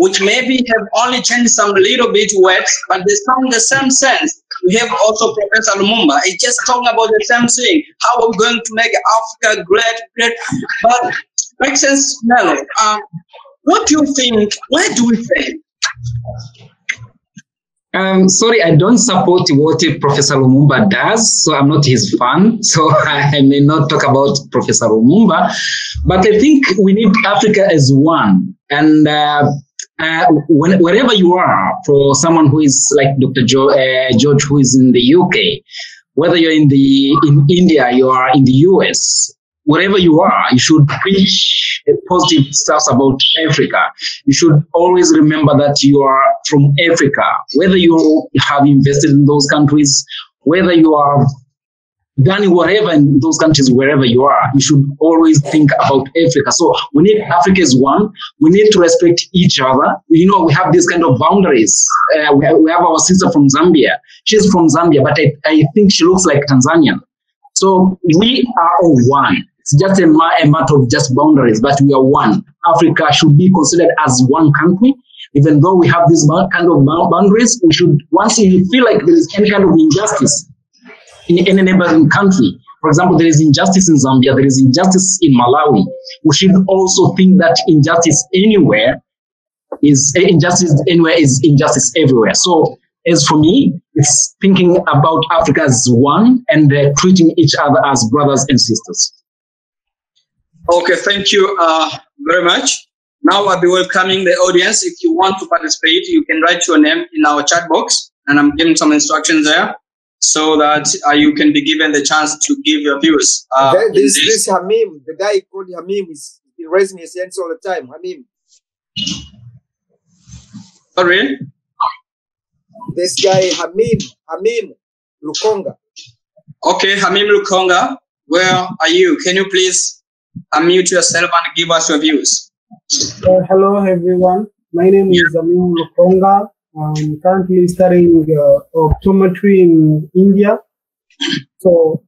which maybe have only changed some little bit words, but they sound the same sense. We have also Professor Lumumba. He just talking about the same thing. How we're we going to make Africa great, great? But Maxence, Melo. Um, what do you think? Where do we fail? Um, sorry, I don't support what Professor Lumumba does, so I'm not his fan. So I may not talk about Professor Lumumba, but I think we need Africa as one. And uh, uh, when, wherever you are, for someone who is like Dr. Jo, uh, George, who is in the UK, whether you're in the in India, you are in the US, wherever you are, you should preach positive stuff about Africa. You should always remember that you are from Africa, whether you have invested in those countries, whether you are done whatever in those countries, wherever you are, you should always think about Africa. So we need Africa as one. We need to respect each other. You know, we have these kind of boundaries. Uh, we, have, we have our sister from Zambia. She's from Zambia, but I, I think she looks like Tanzanian. So we are all one. It's just a, a matter of just boundaries, but we are one. Africa should be considered as one country. Even though we have these kind of boundaries, we should, once you feel like there is any kind of injustice, in any neighboring country. For example, there is injustice in Zambia, there is injustice in Malawi. We should also think that injustice anywhere is injustice anywhere is injustice everywhere. So as for me, it's thinking about Africa as one and uh, treating each other as brothers and sisters. Okay, thank you uh, very much. Now I'll be welcoming the audience. If you want to participate, you can write your name in our chat box, and I'm giving some instructions there so that uh, you can be given the chance to give your views. Uh, There- this, this Hamim, the guy called Hamim is raising his hands all the time. Hamim, Sorry? this guy Hamim, Hamim Lukonga. Okay, Hamim Lukonga, where are you? Can you please unmute yourself and give us your views? Uh, hello, everyone. My name is Amin Lukonga. I'm currently studying uh, optometry in India. So,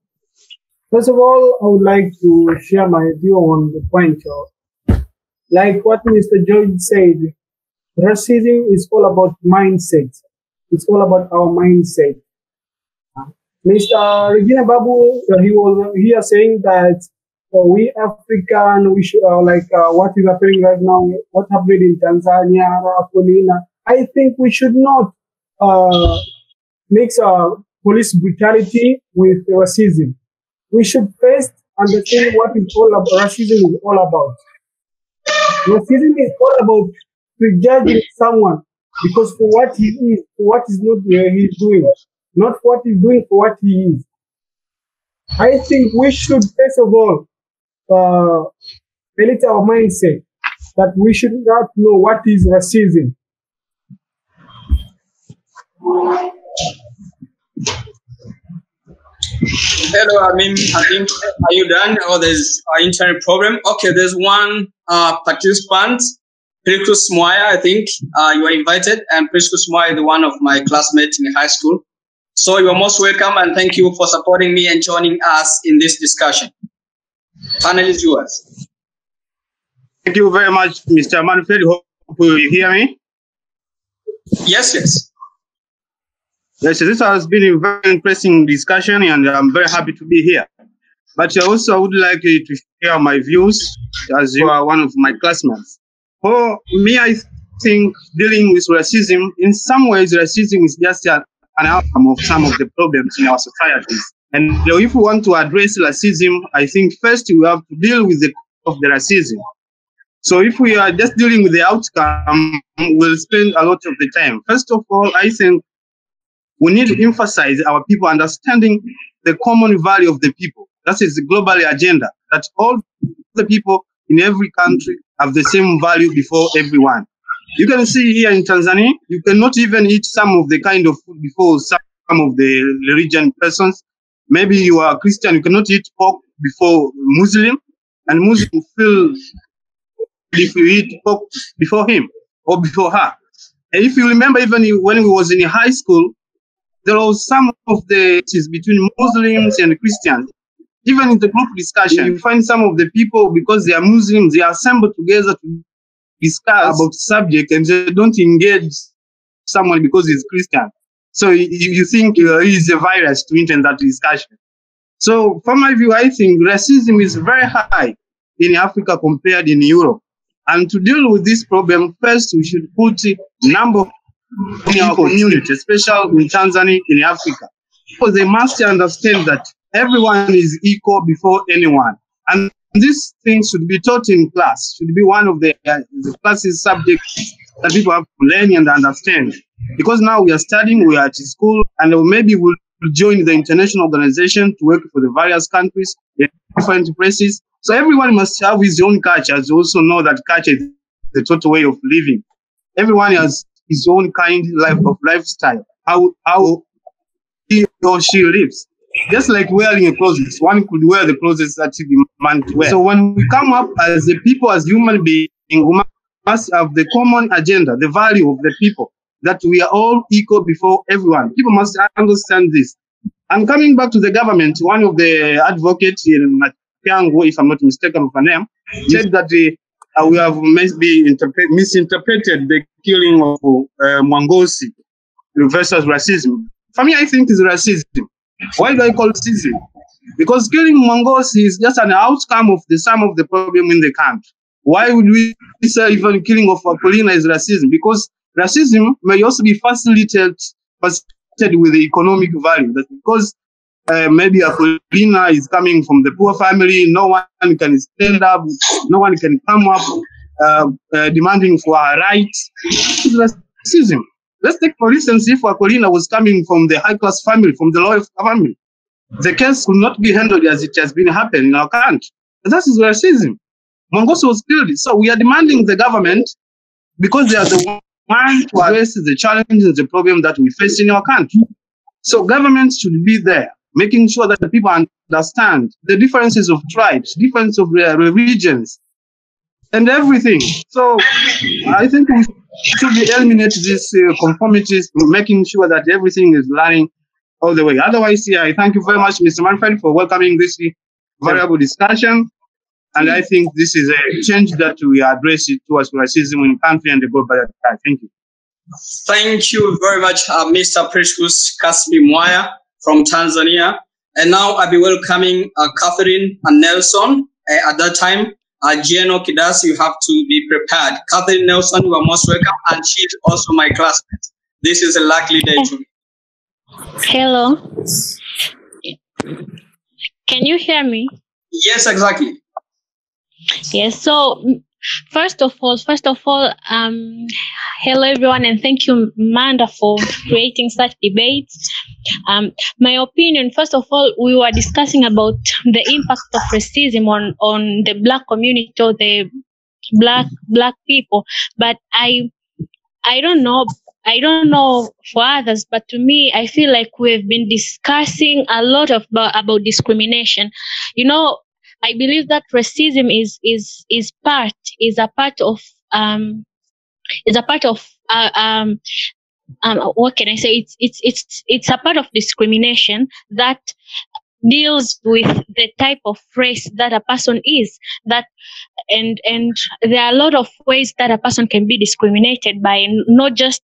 first of all, I would like to share my view on the point of, like what Mr. George said, racism is all about mindset. It's all about our mindset. Mr. Regina Babu, uh, he was here saying that uh, we African, we should, uh, like uh, what is happening right now, what happened in Tanzania, Apolina. I think we should not uh, mix uh, police brutality with racism. We should first understand what is all about, racism is all about. Racism is all about prejudging someone because for what he is, for what is not uh, he's doing not what he's doing for what he is. I think we should, first of all, uh, elite our mindset that we should not know what is racism. Hello, I mean, I think, are you done? Or there's an internet problem? Okay, there's one uh, participant, Priscus Moya, I think. Uh, you are invited, and Priscus Moya is one of my classmates in high school. So you are most welcome and thank you for supporting me and joining us in this discussion. Panel is yours. Thank you very much, Mr. Manfred. Hope you hear me. Yes, yes. Yes, this has been a very interesting discussion and I'm very happy to be here. But I also would like to share my views as you are one of my classmates. For me, I think dealing with racism, in some ways, racism is just an outcome of some of the problems in our societies. And if we want to address racism, I think first we have to deal with the of the racism. So if we are just dealing with the outcome, we'll spend a lot of the time. First of all, I think we need to emphasize our people understanding the common value of the people. That is the global agenda, that all the people in every country have the same value before everyone. You can see here in Tanzania, you cannot even eat some of the kind of food before some of the religion persons. Maybe you are Christian, you cannot eat pork before Muslim, and Muslim feel if you eat pork before him or before her. And if you remember, even when we was in high school, there was some of the issues between Muslims and Christians. Even in the group discussion, you find some of the people because they are Muslims, they assemble together to discuss about subject and they don't engage someone because he's Christian. So you, you think uh, he's a virus to enter that discussion. So from my view, I think racism is very high in Africa compared in Europe. And to deal with this problem, first we should put number in our community, especially in Tanzania, in Africa. Because they must understand that everyone is equal before anyone. And this thing should be taught in class, should be one of the, uh, the classes subjects that people have to learn and understand. Because now we are studying, we are at school, and maybe we'll join the international organization to work for the various countries, in different places. So everyone must have his own culture, as also know that culture is the total way of living. Everyone has his own kind life of lifestyle, how, how he or she lives. Just like wearing a clothes, one could wear the clothes that the man to wear. So when we come up as a people, as human beings, we must have the common agenda, the value of the people, that we are all equal before everyone. People must understand this. And coming back to the government, one of the advocates in Matiang'i, if I'm not mistaken of her name, said that uh, we have maybe interpret, misinterpreted the killing of uh, Mwangosi versus racism. For me, I think it's racism. Why do I call it racism? Because killing Mwangosi is just an outcome of the sum of the problem in the country. Why would we say even killing of Apollina is racism? Because racism may also be facilitated, with the economic value. That because uh, maybe Apollina is coming from the poor family, no one can stand up, no one can come up uh, uh, demanding for our rights. It's racism. Let's take, for instance, if Apollina was coming from the high class family, from the lower family, the case could not be handled as it has been happening in our country. That is racism. Mwangosi was killed. So we are demanding the government, because they are the one to address the challenges, the problem that we face in our country. So government should be there, making sure that the people understand the differences of tribes, difference of uh, religions, and everything. So I think we should be eliminate these uh, conformities, making sure that everything is running all the way. Otherwise, yeah, I thank you very much, Mr. Manfred, for welcoming this valuable discussion. And I think this is a change that we address it towards racism in the country and the global. Thank you. Thank you very much, uh, Mr. Priscus Kasmi Mwaya from Tanzania. And now I'll be welcoming uh, Catherine and Nelson. Uh, at that time, uh, Geno Kidas, you have to be prepared. Catherine Nelson, you are most welcome, and she's also my classmate. This is a lucky day to me. Hello. Can you hear me? Yes, exactly. Yes. So first of all, first of all, um, hello everyone, and thank you, Manda, for creating such debates. Um, my opinion, first of all, we were discussing about the impact of racism on on the black community or the black black people, but I I don't know. I don't know for others, but to me, I feel like we've been discussing a lot of about, about discrimination. You know, I believe that racism is is is part is a part of um is a part of uh, um um what can I say? It's it's it's it's a part of discrimination that deals with the type of race that a person is that and and there are a lot of ways that a person can be discriminated by not just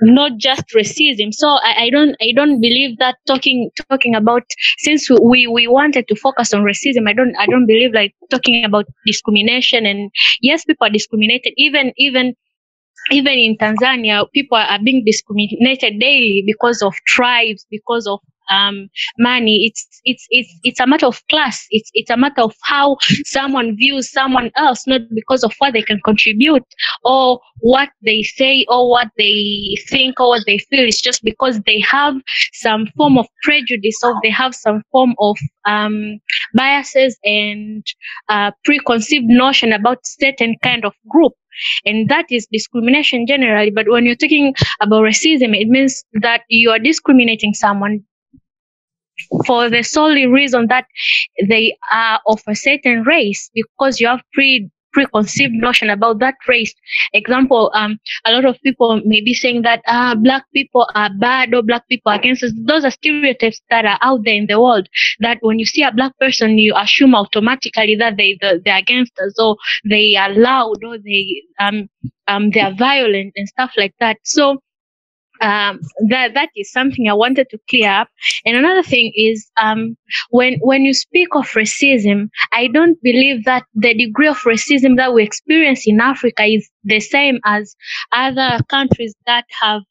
not just racism. So I, I don't i don't believe that talking talking about since we we wanted to focus on racism i don't i don't believe like talking about discrimination. And yes people are discriminated. Even even even in Tanzania, people are being discriminated daily because of tribes, because of um, money. It's it's it's it's a matter of class. It's it's a matter of how someone views someone else, not because of what they can contribute or what they say or what they think or what they feel. It's just because they have some form of prejudice or they have some form of um, biases and uh, preconceived notion about certain kind of group and that is discrimination generally but when you're talking about racism it means that you are discriminating someone for the solely reason that they are of a certain race because you have pre preconceived notion about that race. Example, um, a lot of people may be saying that uh, black people are bad or black people are against us. Those are stereotypes that are out there in the world. That when you see a black person, you assume automatically that they they're against us or they are loud or they um um they are violent and stuff like that. So um, that that is something I wanted to clear up. And another thing is um, when when you speak of racism, I don't believe that the degree of racism that we experience in Africa is the same as other countries that have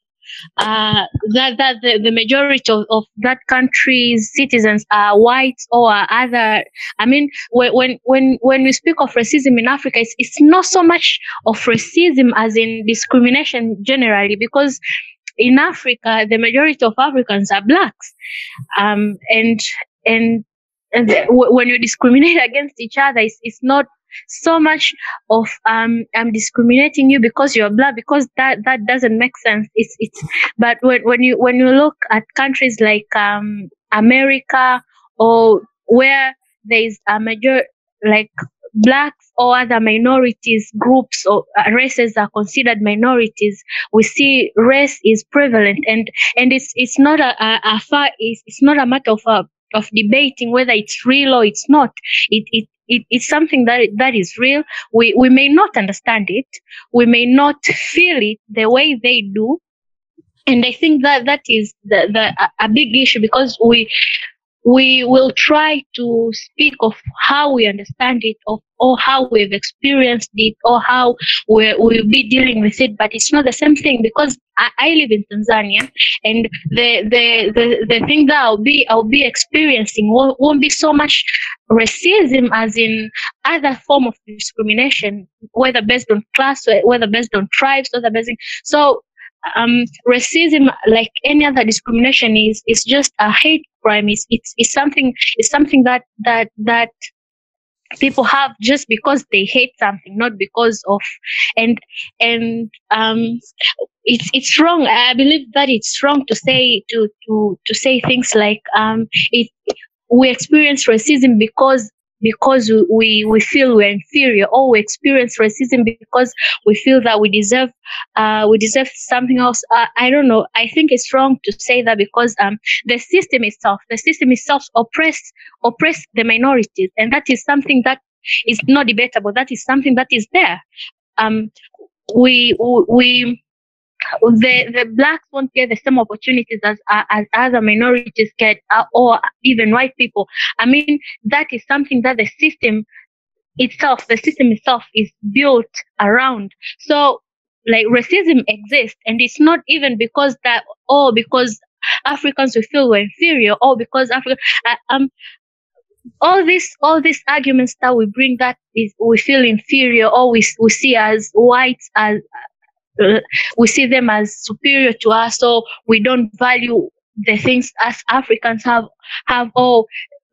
uh, that that the, the majority of, of that country's citizens are white or other. I mean, when when when when we speak of racism in Africa, it's it's not so much of racism as in discrimination generally, because in Africa, the majority of Africans are blacks, um, and and and when you discriminate against each other, it's, it's not so much of um I'm discriminating you because you're black because that that doesn't make sense. It's it's but when when you when you look at countries like um America or where there is a major like blacks or other minorities groups or uh, races are considered minorities we see race is prevalent and and it's it's not a, a, a far it's, it's not a matter of uh, of debating whether it's real or it's not. It it it, it's something that that is real. We we may not understand it, we may not feel it the way they do, and I think that that is the, the a big issue because we we will try to speak of how we understand it of, or how we've experienced it or how we will be dealing with it but it's not the same thing because I, I live in tanzania and the, the the the thing that i'll be i'll be experiencing won't, won't be so much racism as in other form of discrimination whether based on class whether based on tribes whether based so um, racism, like any other discrimination, is is just a hate crime. It's it's, it's something it's something that that that people have just because they hate something, not because of and and um it's it's wrong. I believe that it's wrong to say to to to say things like um it we experience racism because because we, we feel we're inferior or we experience racism because we feel that we deserve uh, we deserve something else. Uh, I don't know. I think it's wrong to say that because um, the system itself, the system itself oppress oppress the minorities, and that is something that is not debatable. That is something that is there. Um, we we the the blacks won't get the same opportunities as as other minorities get, uh, or even white people. I mean, that is something that the system itself, the system itself, is built around. So, like racism exists, and it's not even because that, oh, because Africans we feel we're inferior, or because Africa, uh, um, all these all these arguments that we bring that is we feel inferior, or we we see as whites as we see them as superior to us, so we don't value the things as Africans have have all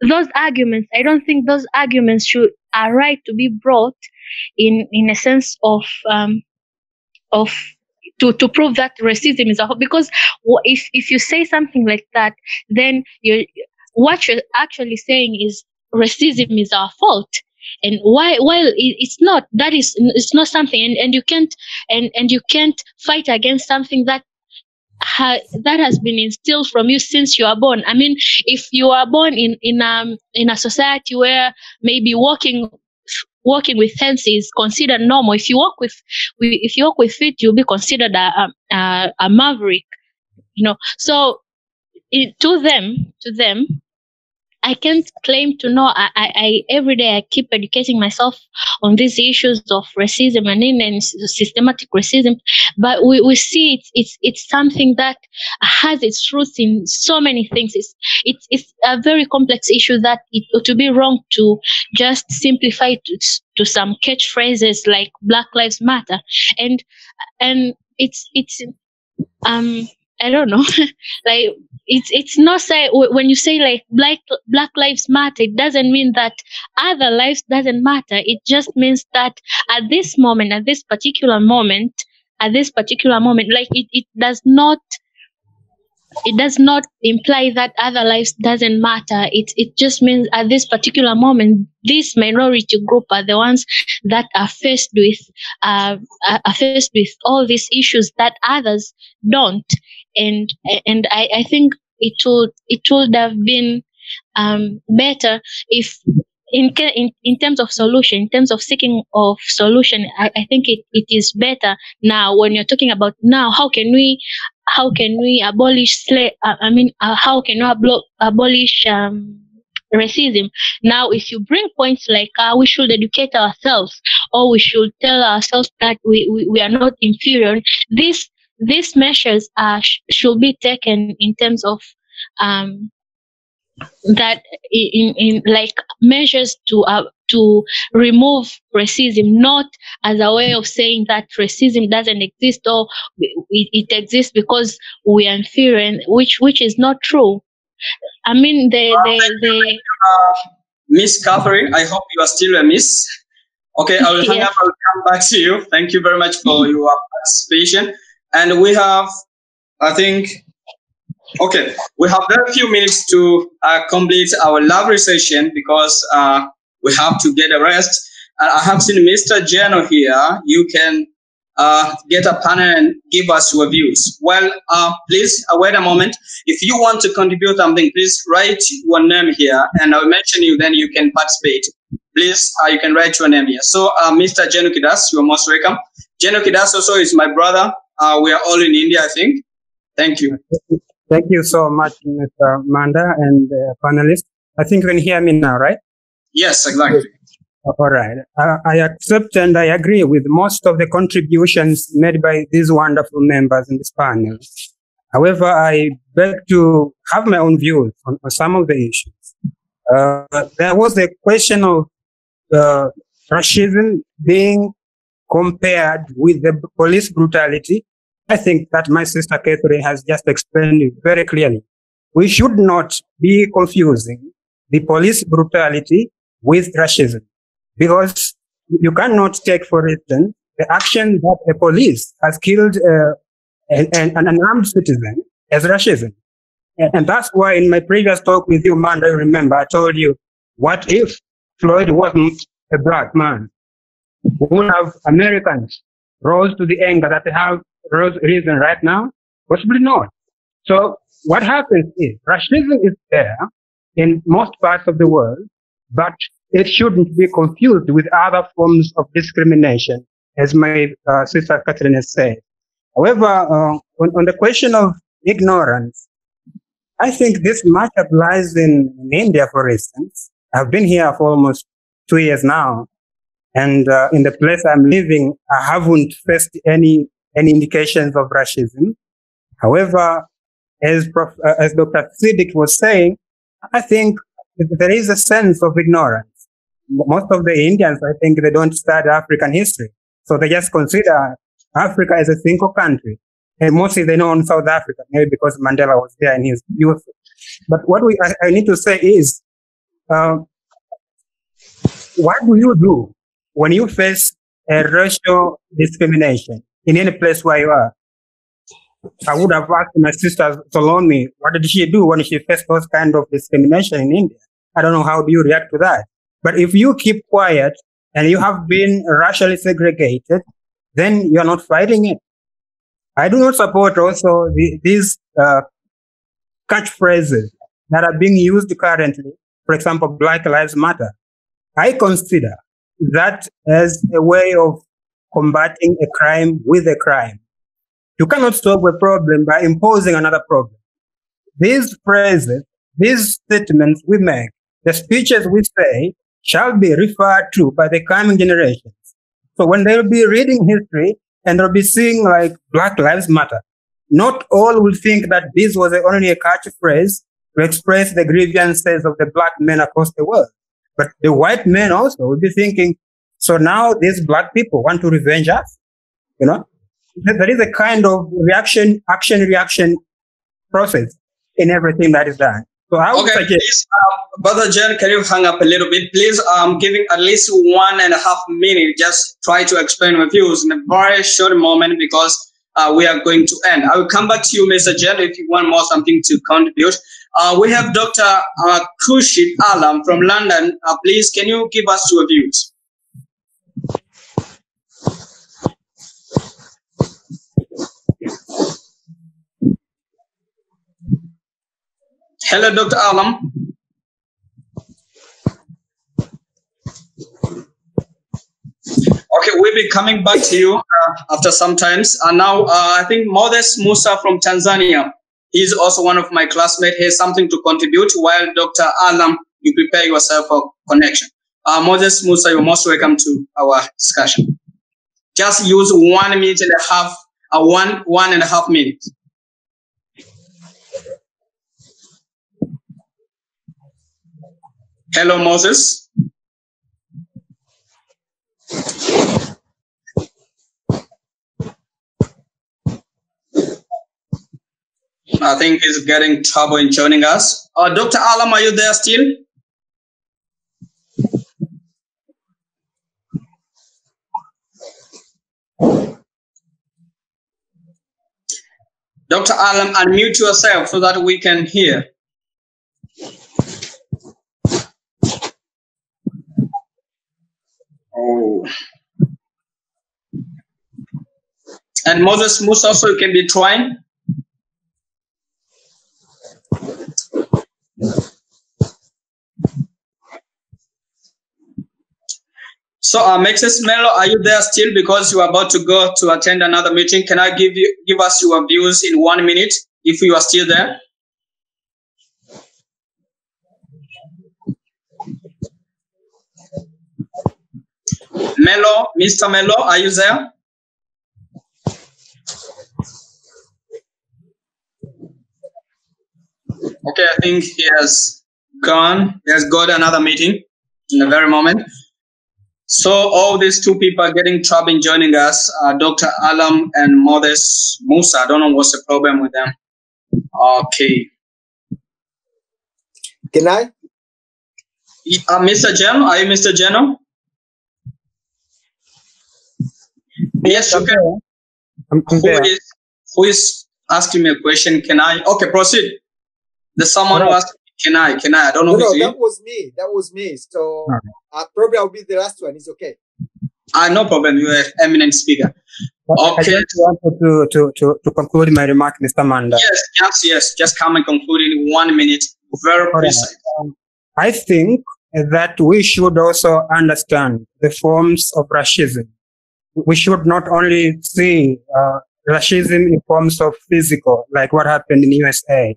those arguments. I don't think those arguments should are right to be brought in in a sense of um, of to, to prove that racism is a because if if you say something like that, then you what you're actually saying is racism is our fault and why while it's not that is it's not something and, and you can't and and you can't fight against something that ha, that has been instilled from you since you are born. I mean if you are born in in um in a society where maybe walking walking with hands is considered normal if you walk with if you walk with feet you'll be considered a a, a maverick you know. So it, to them to them I can't claim to know. I, I, I, every day I keep educating myself on these issues of racism and, and systematic racism. But we, we see it's, it's it's something that has its roots in so many things. It's it's it's a very complex issue that it would be wrong to just simplify to, to some catchphrases like Black Lives Matter. And and it's it's um I don't know. like it's it's not say when you say like black Black Lives Matter, it doesn't mean that other lives doesn't matter. It just means that at this moment, at this particular moment, at this particular moment, like it, it does not it does not imply that other lives doesn't matter. It it just means at this particular moment, this minority group are the ones that are faced with uh, are faced with all these issues that others don't and and I, I think it would it would have been um, better if in, in in terms of solution, in terms of seeking of solution, I, I think it, it is better now when you're talking about now how can we how can we abolish slave uh, I mean uh, how can we ablo- abolish um, racism. Now, if you bring points like uh, we should educate ourselves or we should tell ourselves that we, we, we are not inferior, this these measures uh, sh- should be taken in terms of um, that in, in like measures to uh, to remove racism, not as a way of saying that racism doesn't exist or it, it exists because we are inferior, which which is not true. I mean, the the, the uh, Miss Catherine, I hope you are still a miss. Okay, I will hang up. I will come back to you. Thank you very much for your participation. And we have, I think, okay, we have very few minutes to uh, complete our lovely session because uh, we have to get a rest. And I have seen Mr. Geno here. You can uh, get a panel and give us your views. Well, uh, please uh, wait a moment. If you want to contribute something, please write your name here, and I'll mention you. Then you can participate. Please, uh, you can write your name here. So, uh, Mr. Jeno Kidas, you're most welcome. Jeno Kidas also is my brother. Uh, we are all in India, I think. Thank you. Thank you so much, Mr. Manda and uh, panelists. I think you can hear me now, right? Yes, exactly. All right. I, I accept and I agree with most of the contributions made by these wonderful members in this panel. However, I beg to have my own views on, on some of the issues. Uh, there was a question of uh, racism being compared with the police brutality. I think that my sister Catherine has just explained it very clearly. We should not be confusing the police brutality with racism because you cannot take, for instance, the action that a police has killed uh, an, an, unarmed citizen as racism. And, and that's why in my previous talk with you, Manda, I remember, I told you, what if Floyd wasn't a black man? Would have Americans rose to the anger that they have rose risen right now? Possibly not. So what happens is racism is there in most parts of the world, but it shouldn't be confused with other forms of discrimination, as my uh, sister Catherine has said. However, uh, on, on, the question of ignorance, I think this much applies in, in, India, for instance. I've been here for almost two years now, and uh, in the place I'm living, I haven't faced any any indications of racism. However, as Prof, uh, as Dr. Siddiqui was saying, I think there is a sense of ignorance. Most of the Indians, I think, they don't study African history, so they just consider Africa as a single country. And mostly they know on South Africa, maybe because Mandela was there in his youth. But what we, I, I need to say is, uh, what do you do when you face a racial discrimination in any place where you are? I would have asked my sister Salome, what did she do when she faced those kind of discrimination in India? I don't know how do you react to that. But if you keep quiet and you have been racially segregated, then you're not fighting it. I do not support also the, these uh, catchphrases that are being used currently. For example, Black Lives Matter. I consider that as a way of combating a crime with a crime. You cannot solve a problem by imposing another problem. These phrases, these statements we make, the speeches we say shall be referred to by the coming generations. So when they'll be reading history and they'll be seeing like Black Lives Matter, not all will think that this was only a catchphrase to express the grievances of the black men across the world. But the white men also will be thinking, so now these black people want to revenge us, you know? There is a kind of reaction, action, reaction process in everything that is done. So I would okay, suggest. Please, uh, Brother Jen, can you hang up a little bit? Please, I'm giving at least one and a half minute. Just try to explain my views in a very short moment because uh, we are going to end. I will come back to you, Mr. Jen, if you want more something to contribute. Uh, we have Dr. Uh, Kushit Alam from London. Uh, please, can you give us your views? Hello, Dr. Alam. Okay, we'll be coming back to you uh, after some times. And now, uh, I think Modest Musa from Tanzania, he's also one of my classmates. He has something to contribute while Dr. Alam, you prepare yourself for connection. Uh, Moses Musa, you're most welcome to our discussion. Just use one minute and a half, uh, one, one and a half minutes. Hello, Moses. I think he's getting trouble in joining us. Uh, Dr. Alam, are you there still? Dr. Alam, unmute yourself so that we can hear. Oh. And Moses Musa also can be trying. So, uh, Maxence Melo, are you there still? Because you are about to go to attend another meeting. Can I give you give us your views in one minute if you are still there? Melo, Mr. Melo, are you there? Okay, I think he has gone. He has got another meeting in the very moment. So all these two people are getting trouble in joining us, uh, Dr. Alam and Modest Musa. I don't know what's the problem with them. Okay. Can I? Uh, Mr. Geno, are you Mr. Geno? Yes, you can. I'm, I'm Who is, who is asking me a question? Can I? Okay, proceed. There's someone who Right. asked. Can I? Can I? I don't know No, if no, you. that was me. That was me. So uh, probably I'll be the last one. It's okay. Ah, no problem. You're an eminent speaker. I Okay. just wanted to, to, to, to conclude my remark, Mr. Manda. Yes, yes, yes. Just come and conclude in one minute. Very All right. precise. Um, I think that we should also understand the forms of racism. We should not only see uh, racism in forms of physical, like what happened in USA,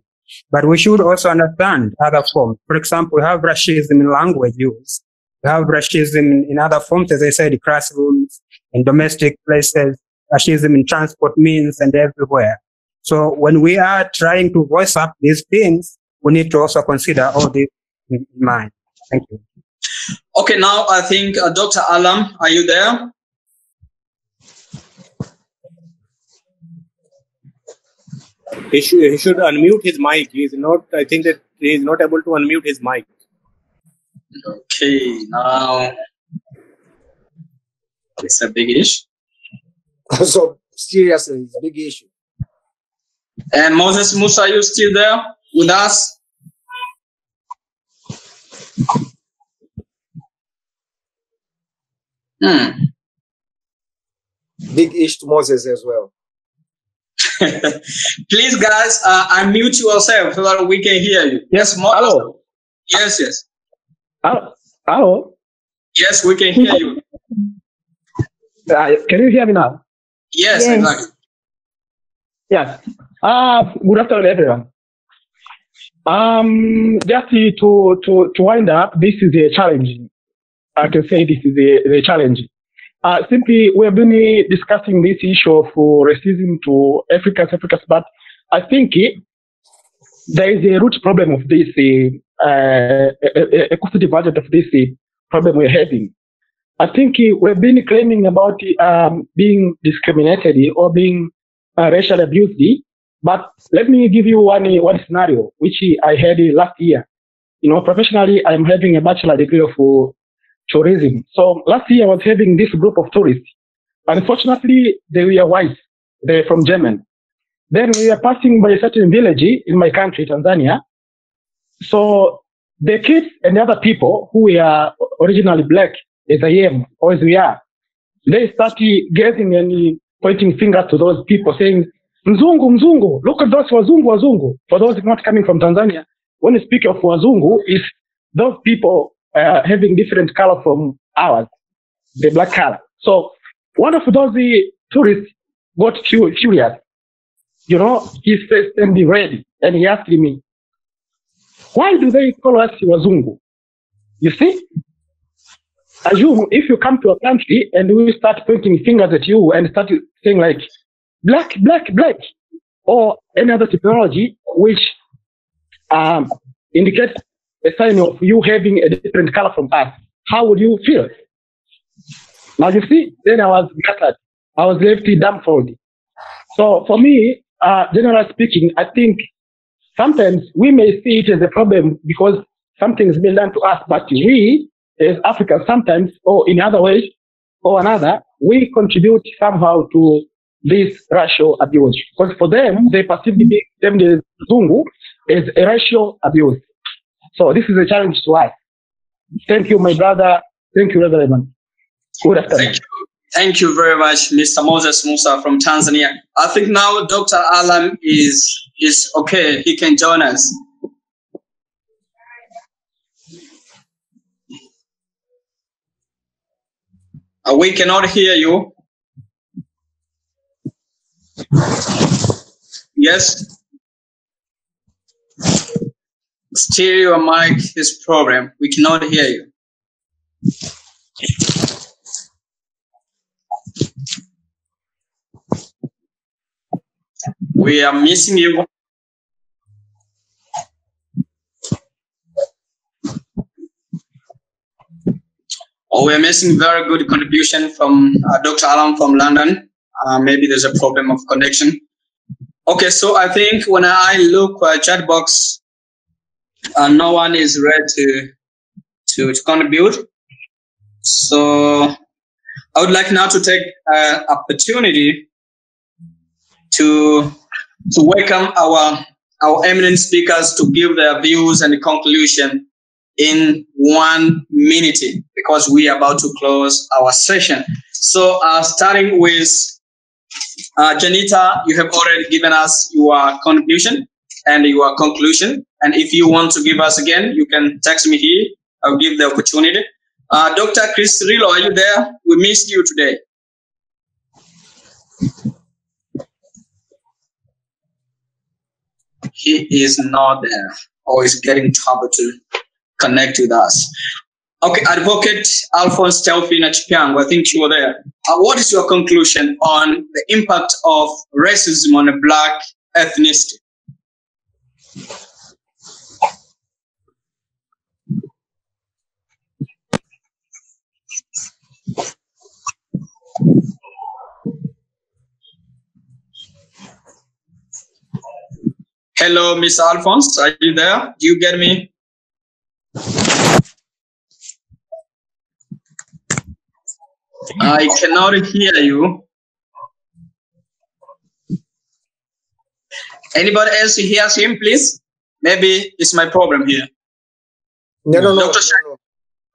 but we should also understand other forms. For example, we have racism in language use. We have racism in other forms, as I said, in classrooms, in domestic places, racism in transport means and everywhere. So when we are trying to voice up these things, we need to also consider all this in mind. Thank you. Okay, now I think uh, Dr. Alam, are you there? He should, he should unmute his mic. He is not. I think that he is not able to unmute his mic. Okay, now it's a big issue. so seriously, it's a big issue. And Moses Musa, are you still there with us? Hmm. Big ish to Moses as well. Please, guys, uh, unmute yourself so that we can hear you. Yes, Hello. Yes, yes. Hello. Hello. Yes, we can hear you. Uh, can you hear me now? Yes, Yes. exactly. Yes. Uh, good afternoon, everyone. Um, just to, to, to wind up, this is a challenge. I can say this is a, a challenge. Uh, simply, we have been discussing this issue of uh, racism to Africans, Africans, but I think eh, there is a root problem of this, uh, uh, a, a, a causative of this uh, problem we're having. I think we've been claiming about um, being discriminated or being uh, racially abused, but let me give you one one scenario which I had last year. You know, professionally, I'm having a bachelor degree of uh, tourism. So last year I was having this group of tourists. Unfortunately, they were white. They're from Germany. Then we were passing by a certain village in my country, Tanzania. So the kids and the other people who were originally black, as I am, or as we are, they started gazing and pointing fingers to those people saying, Mzungu, Mzungu, look at those Wazungu, Wazungu. For those not coming from Tanzania, when you speak of Wazungu, it's those people uh, having different color from ours, the black color. So one of those tourists got cu- curious. You know, his face turned red and he asked me, why do they call us Wazungu? You see? Assume if you come to a country and we start pointing fingers at you and start saying like, black, black, black, or any other technology which um, indicates a sign of you having a different color from us, how would you feel? Now you see, then I was gutted. I was left dumbfounded. So for me, uh, generally speaking, I think sometimes we may see it as a problem because something has been done to us, but we as Africans sometimes, or in other ways or another, we contribute somehow to this racial abuse. Because for them, they perceive the them the Zungu as a racial abuse. So this is a challenge to us. Thank you, my brother. Thank you, Reverend. Good afternoon. Thank you. Thank you very much, Mr. Moses Musa from Tanzania. I think now Dr. Alam is is okay. He can join us. Uh, we cannot hear you. Yes. Stereo mic is problem. We cannot hear you. We are missing you. Oh, we're missing very good contribution from uh, Dr. Alam from London. Uh, maybe there's a problem of connection. Okay, so I think when I look at chat box, uh, no one is ready to, to, contribute. So I would like now to take uh, opportunity to to welcome our our eminent speakers to give their views and conclusion in one minute because we are about to close our session. So, uh, starting with uh, Janita, you have already given us your conclusion and your conclusion. And if you want to give us again, you can text me here. I'll give the opportunity. Uh, Dr. Chris Rilo, are you there? We missed you today. He is not there or is getting trouble to connect with us. Okay, Advocate Alphonse Teofina Chipiango, I think you were there. Uh, what is your conclusion on the impact of racism on a black ethnicity? Hello, Miss Alphonse, are you there? Do you get me? I cannot hear you. Anybody else hears him, please? Maybe it's my problem here. No, no, no. Dr. Shah-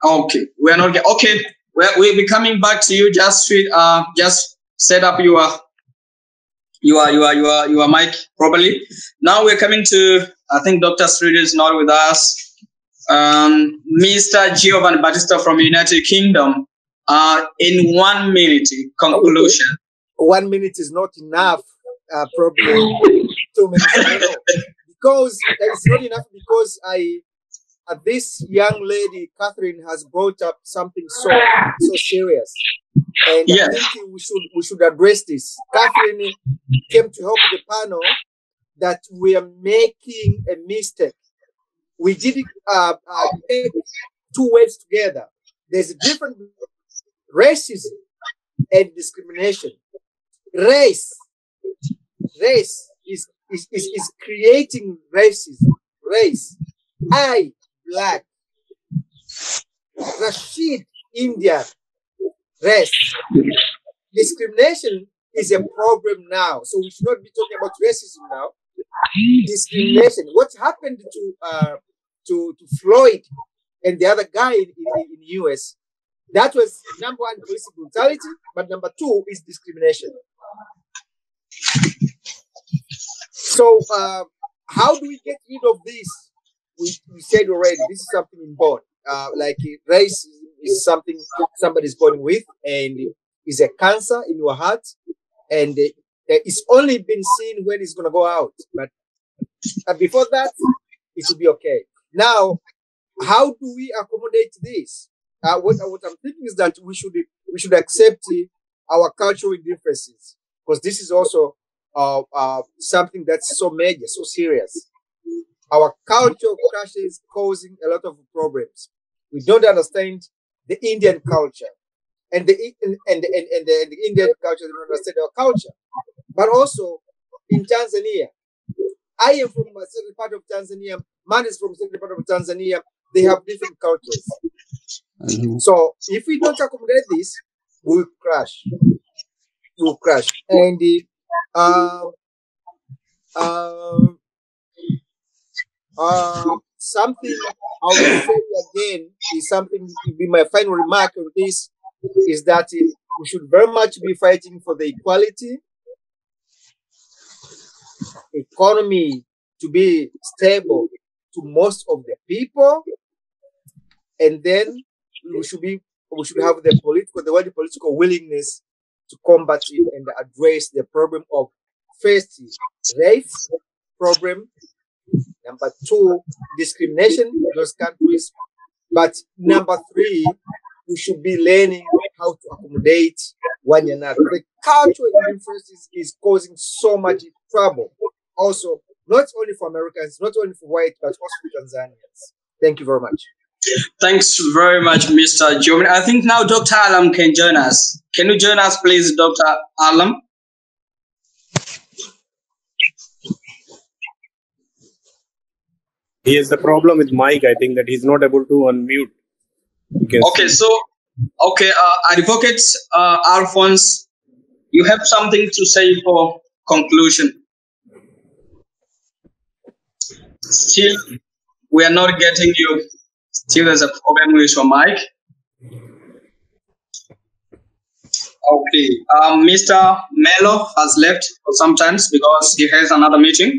Okay, we are not okay. We're, we'll be coming back to you. Just uh, just set up your your your your your mic properly. Now we're coming to. I think Dr. Street is not with us. Um, Mr. Giovanni Battista from United Kingdom. Uh, in one minute conclusion. One minute is not enough. Uh, probably two minutes. I don't. Because it's not enough because I, uh, this young lady Catherine has brought up something so so serious, and Yes. I think we should we should address this. Catherine came to help the panel that we are making a mistake. We didn't uh, uh, take two words together. There's a difference between racism and discrimination. Race, race is, is, is, is creating racism. Race. I, black. Rashid, India, Race. Discrimination is a problem now. So we should not be talking about racism now. Discrimination. What happened to uh, to, to Floyd and the other guy in, in, in US? That was number one, police brutality, but number two is discrimination. So, uh, how do we get rid of this? We, we said already, this is something inborn. Uh, like race is, something somebody's born with and is a cancer in your heart. And it's only been seen when it's going to go out. But before that, it will be okay. Now, how do we accommodate this? Uh, what, what I'm thinking is that we should we should accept our cultural differences because this is also uh, uh, something that's so major, so serious. Our cultural clashes causing a lot of problems. We don't understand the Indian culture, and the and and, and, and, the, and the Indian culture don't understand our culture. But also in Tanzania, I am from a certain part of Tanzania. Man is from a certain part of Tanzania. They have different cultures. So if we don't accommodate this, we'll crash. We'll crash. And uh, uh, uh, something I will say again is something be my final remark on this is that we should very much be fighting for the equality, economy to be stable to most of the people, and then we should be we should have the political the word political willingness to combat it and address the problem of first race problem, number two discrimination in those countries, but number three we should be learning how to accommodate one another. The cultural differences is causing so much trouble. Also, not only for Americans, not only for white, but also for Tanzanians. Thank you very much. Thanks very much, Mr. Jomin. I think now Dr. Alam can join us. Can you join us, please, Dr. Alam? He has the problem with mic. I think that he's not able to unmute. Okay, so, okay, uh, Advocate uh, Alphonse, you have something to say for conclusion. Still, we are not getting you. Still, there's a problem with your mic. Okay, um, Mr. Melo has left for some because he has another meeting.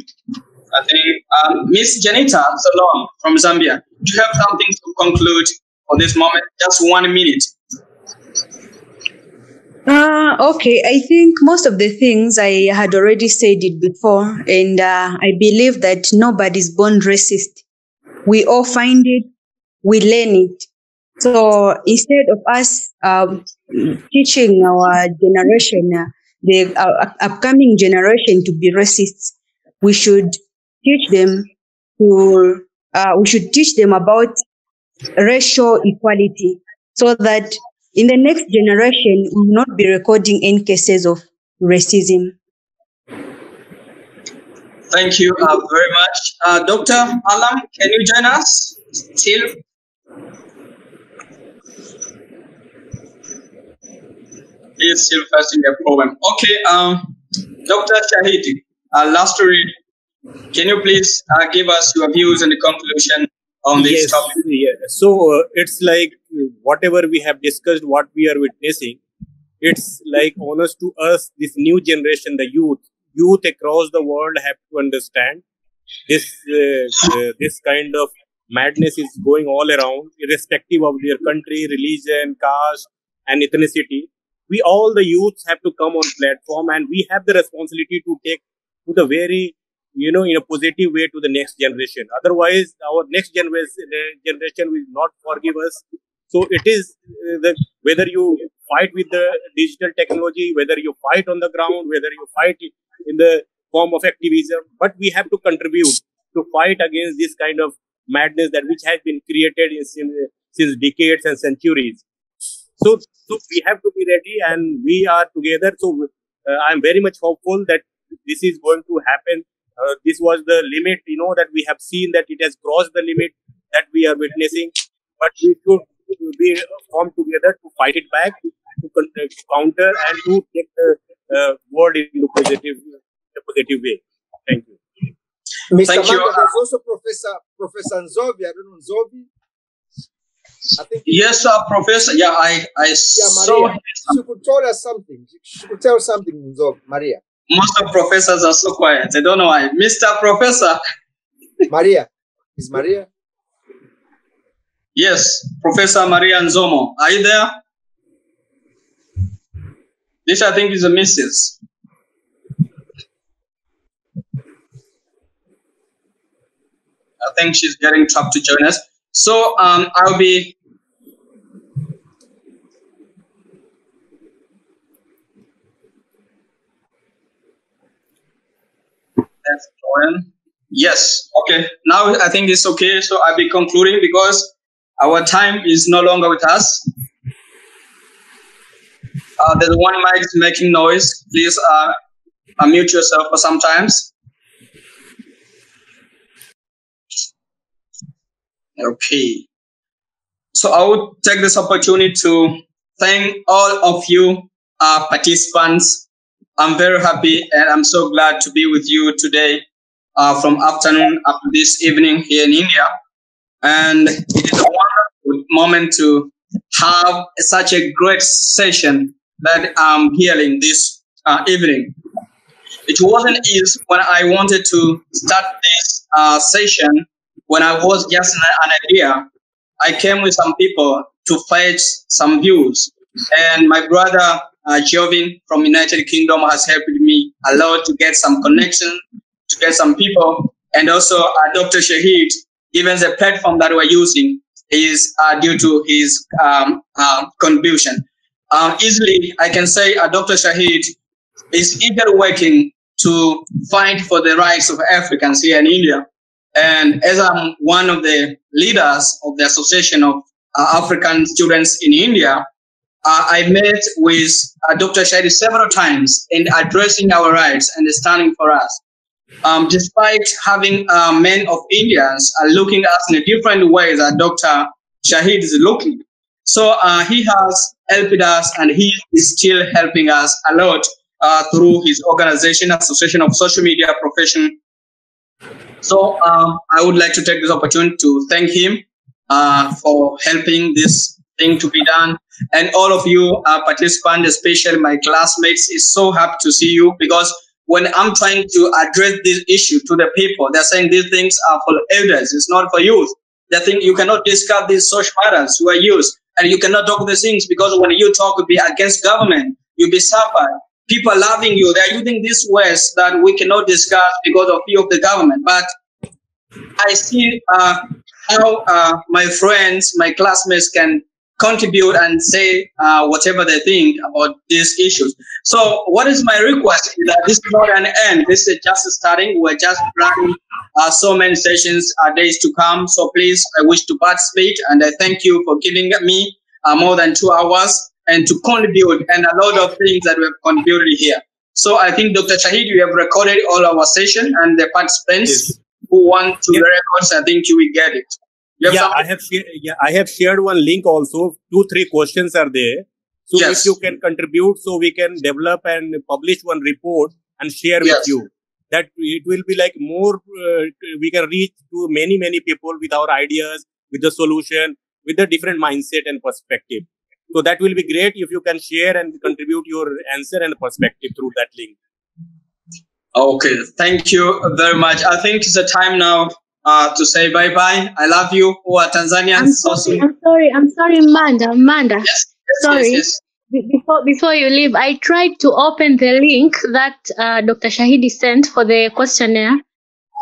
I think um, Miss Janita Salom from Zambia. Do you have something to conclude for this moment? Just one minute. Uh, okay, I think most of the things I had already said it before, and uh, I believe that nobody's born racist. We all find it, we learn it. So instead of us um, teaching our generation, uh, the uh, upcoming generation to be racist, we should teach them to, uh, we should teach them about racial equality so that in the next generation, we will not be recording any cases of racism. Thank you uh, very much. Uh, Dr. Alam, can you join us? Still? He is still facing a problem. Okay, um, Dr. Shahidi, uh, last read. Can you please uh, give us your views and the conclusion on this yes, topic? Yeah. So uh, it's like uh, whatever we have discussed, what we are witnessing, it's like honest to us, this new generation, the youth, youth across the world have to understand this uh, uh, this kind of madness is going all around, irrespective of their country, religion, caste, and ethnicity. We all the youths have to come on platform, and we have the responsibility to take to the very you know, in a positive way to the next generation. Otherwise, our next generation generation will not forgive us. So it is uh, the whether you fight with the digital technology, whether you fight on the ground, whether you fight in the form of activism, but we have to contribute to fight against this kind of madness that which has been created in, since, since decades and centuries. So, so we have to be ready, and we are together. So uh, I am very much hopeful that this is going to happen uh, this was the limit, you know, that we have seen that it has crossed the limit that we are witnessing. But we should be formed together to fight it back, to, to counter, and to take the uh, world in a positive, a positive way. Thank you. Mr. Thank you. there's also Professor Professor Nzovi. I don't know Nzovi. I think Yes, sir, Professor. Yeah, I, I yeah, saw Maria. She could tell us something. She, she could tell something, Nzovi, Maria. most of professors are so quiet. I don't know why. Mr. Professor. Maria. Is Maria? Yes, Professor Maria Nzomo. Are you there? This, I think, is a missus. I think she's getting tough to join us. So um, I'll be. Join. Yes. Okay. Now I think it's okay. So I'll be concluding because our time is no longer with us. Uh, there's one mic making noise. Please uh, unmute yourself for some times. Okay. So I would take this opportunity to thank all of you uh, participants. I'm very happy and I'm so glad to be with you today uh, from afternoon up to this evening here in India. And it is a wonderful moment to have such a great session that I'm hearing this uh, evening. It wasn't easy when I wanted to start this uh, session when I was just an, idea. I came with some people to fetch some views, and my brother uh, Jovin from United Kingdom has helped me a lot to get some connection, to get some people, and also uh, Dr. Shahid. Even the platform that we're using is uh, due to his um, uh, contribution. Um, easily, I can say uh, Dr. Shahid is eager working to fight for the rights of Africans here in India. And as I'm one of the leaders of the Association of uh, African Students in India, uh, I met with uh, Dr. Shahid several times in addressing our rights and standing for us. Um, despite having uh, men of Indians uh, looking at us in a different way that Dr. Shahid is looking. So uh, he has helped us and he is still helping us a lot through his organization, Association of Social Media Profession So um, I would like to take this opportunity to thank him uh, for helping this thing to be done. And all of you uh, participants, especially my classmates, is so happy to see you because when I'm trying to address this issue to the people, they're saying these things are for elders, it's not for youth. They think you cannot discuss these social matters who are youth, and you cannot talk these things because when you talk will be against government, you'll be suffered. People loving you. They're using these words that we cannot discuss because of fear of the government. But I see uh, how uh, my friends, my classmates can contribute and say uh, whatever they think about these issues. So, what is my request? Is that this is not an end. This is just starting. We're just planning uh, so many sessions, uh, days to come. So, please, I wish to participate, and I thank you for giving me uh, more than two hours and to contribute and a lot of things that we have contributed here. So, I think Dr. Shahid, you have recorded all our session, and the participants Yes. who want to the records, I think you will get it. Yeah, something? I have shared, yeah, I have shared one link also. Two, three questions are there. So Yes. if you can contribute, so we can develop and publish one report and share Yes. with you. That it will be like more. Uh, we can reach to many, many people with our ideas, with the solution, with the different mindset and perspective. So that will be great if you can share and contribute your answer and perspective through that link. Okay, thank you very much. I think it's the time now uh, to say bye bye. I love you, who are Tanzanians. I'm sorry. I'm sorry, I'm sorry, Amanda, Amanda. sorry. yes, yes. Before before you leave, I tried to open the link that uh, Dr. Shahidi sent for the questionnaire,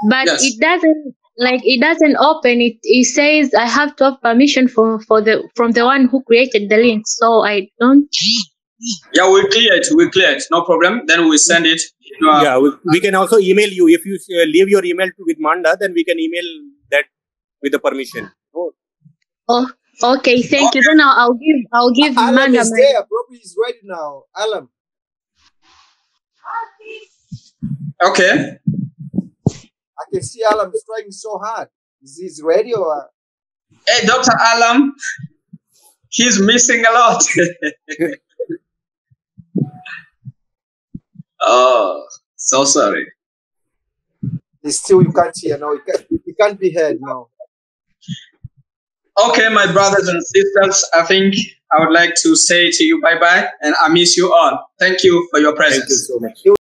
but Yes. it doesn't like it doesn't open. It it says I have to have permission for for the from the one who created the link, so I don't. Yeah, we clear it. We clear it. No problem. Then we send it. to, uh, yeah, we, we can also email you if you uh, leave your email to, with Manda. Then we can email that with the permission. Oh, okay. Thank you. Then I'll, I'll give I'll give Alan Amanda is there. Probably is ready now. Alan. Okay. I can see Alan is trying so hard. Is he ready or? Uh, hey, Dr. Alam, he's missing a lot. oh, so sorry. He's still you can't hear now. He can't, he can't be heard now. Okay, my brothers and sisters, I think I would like to say to you bye bye and I miss you all. Thank you for your presence. Thank you so much.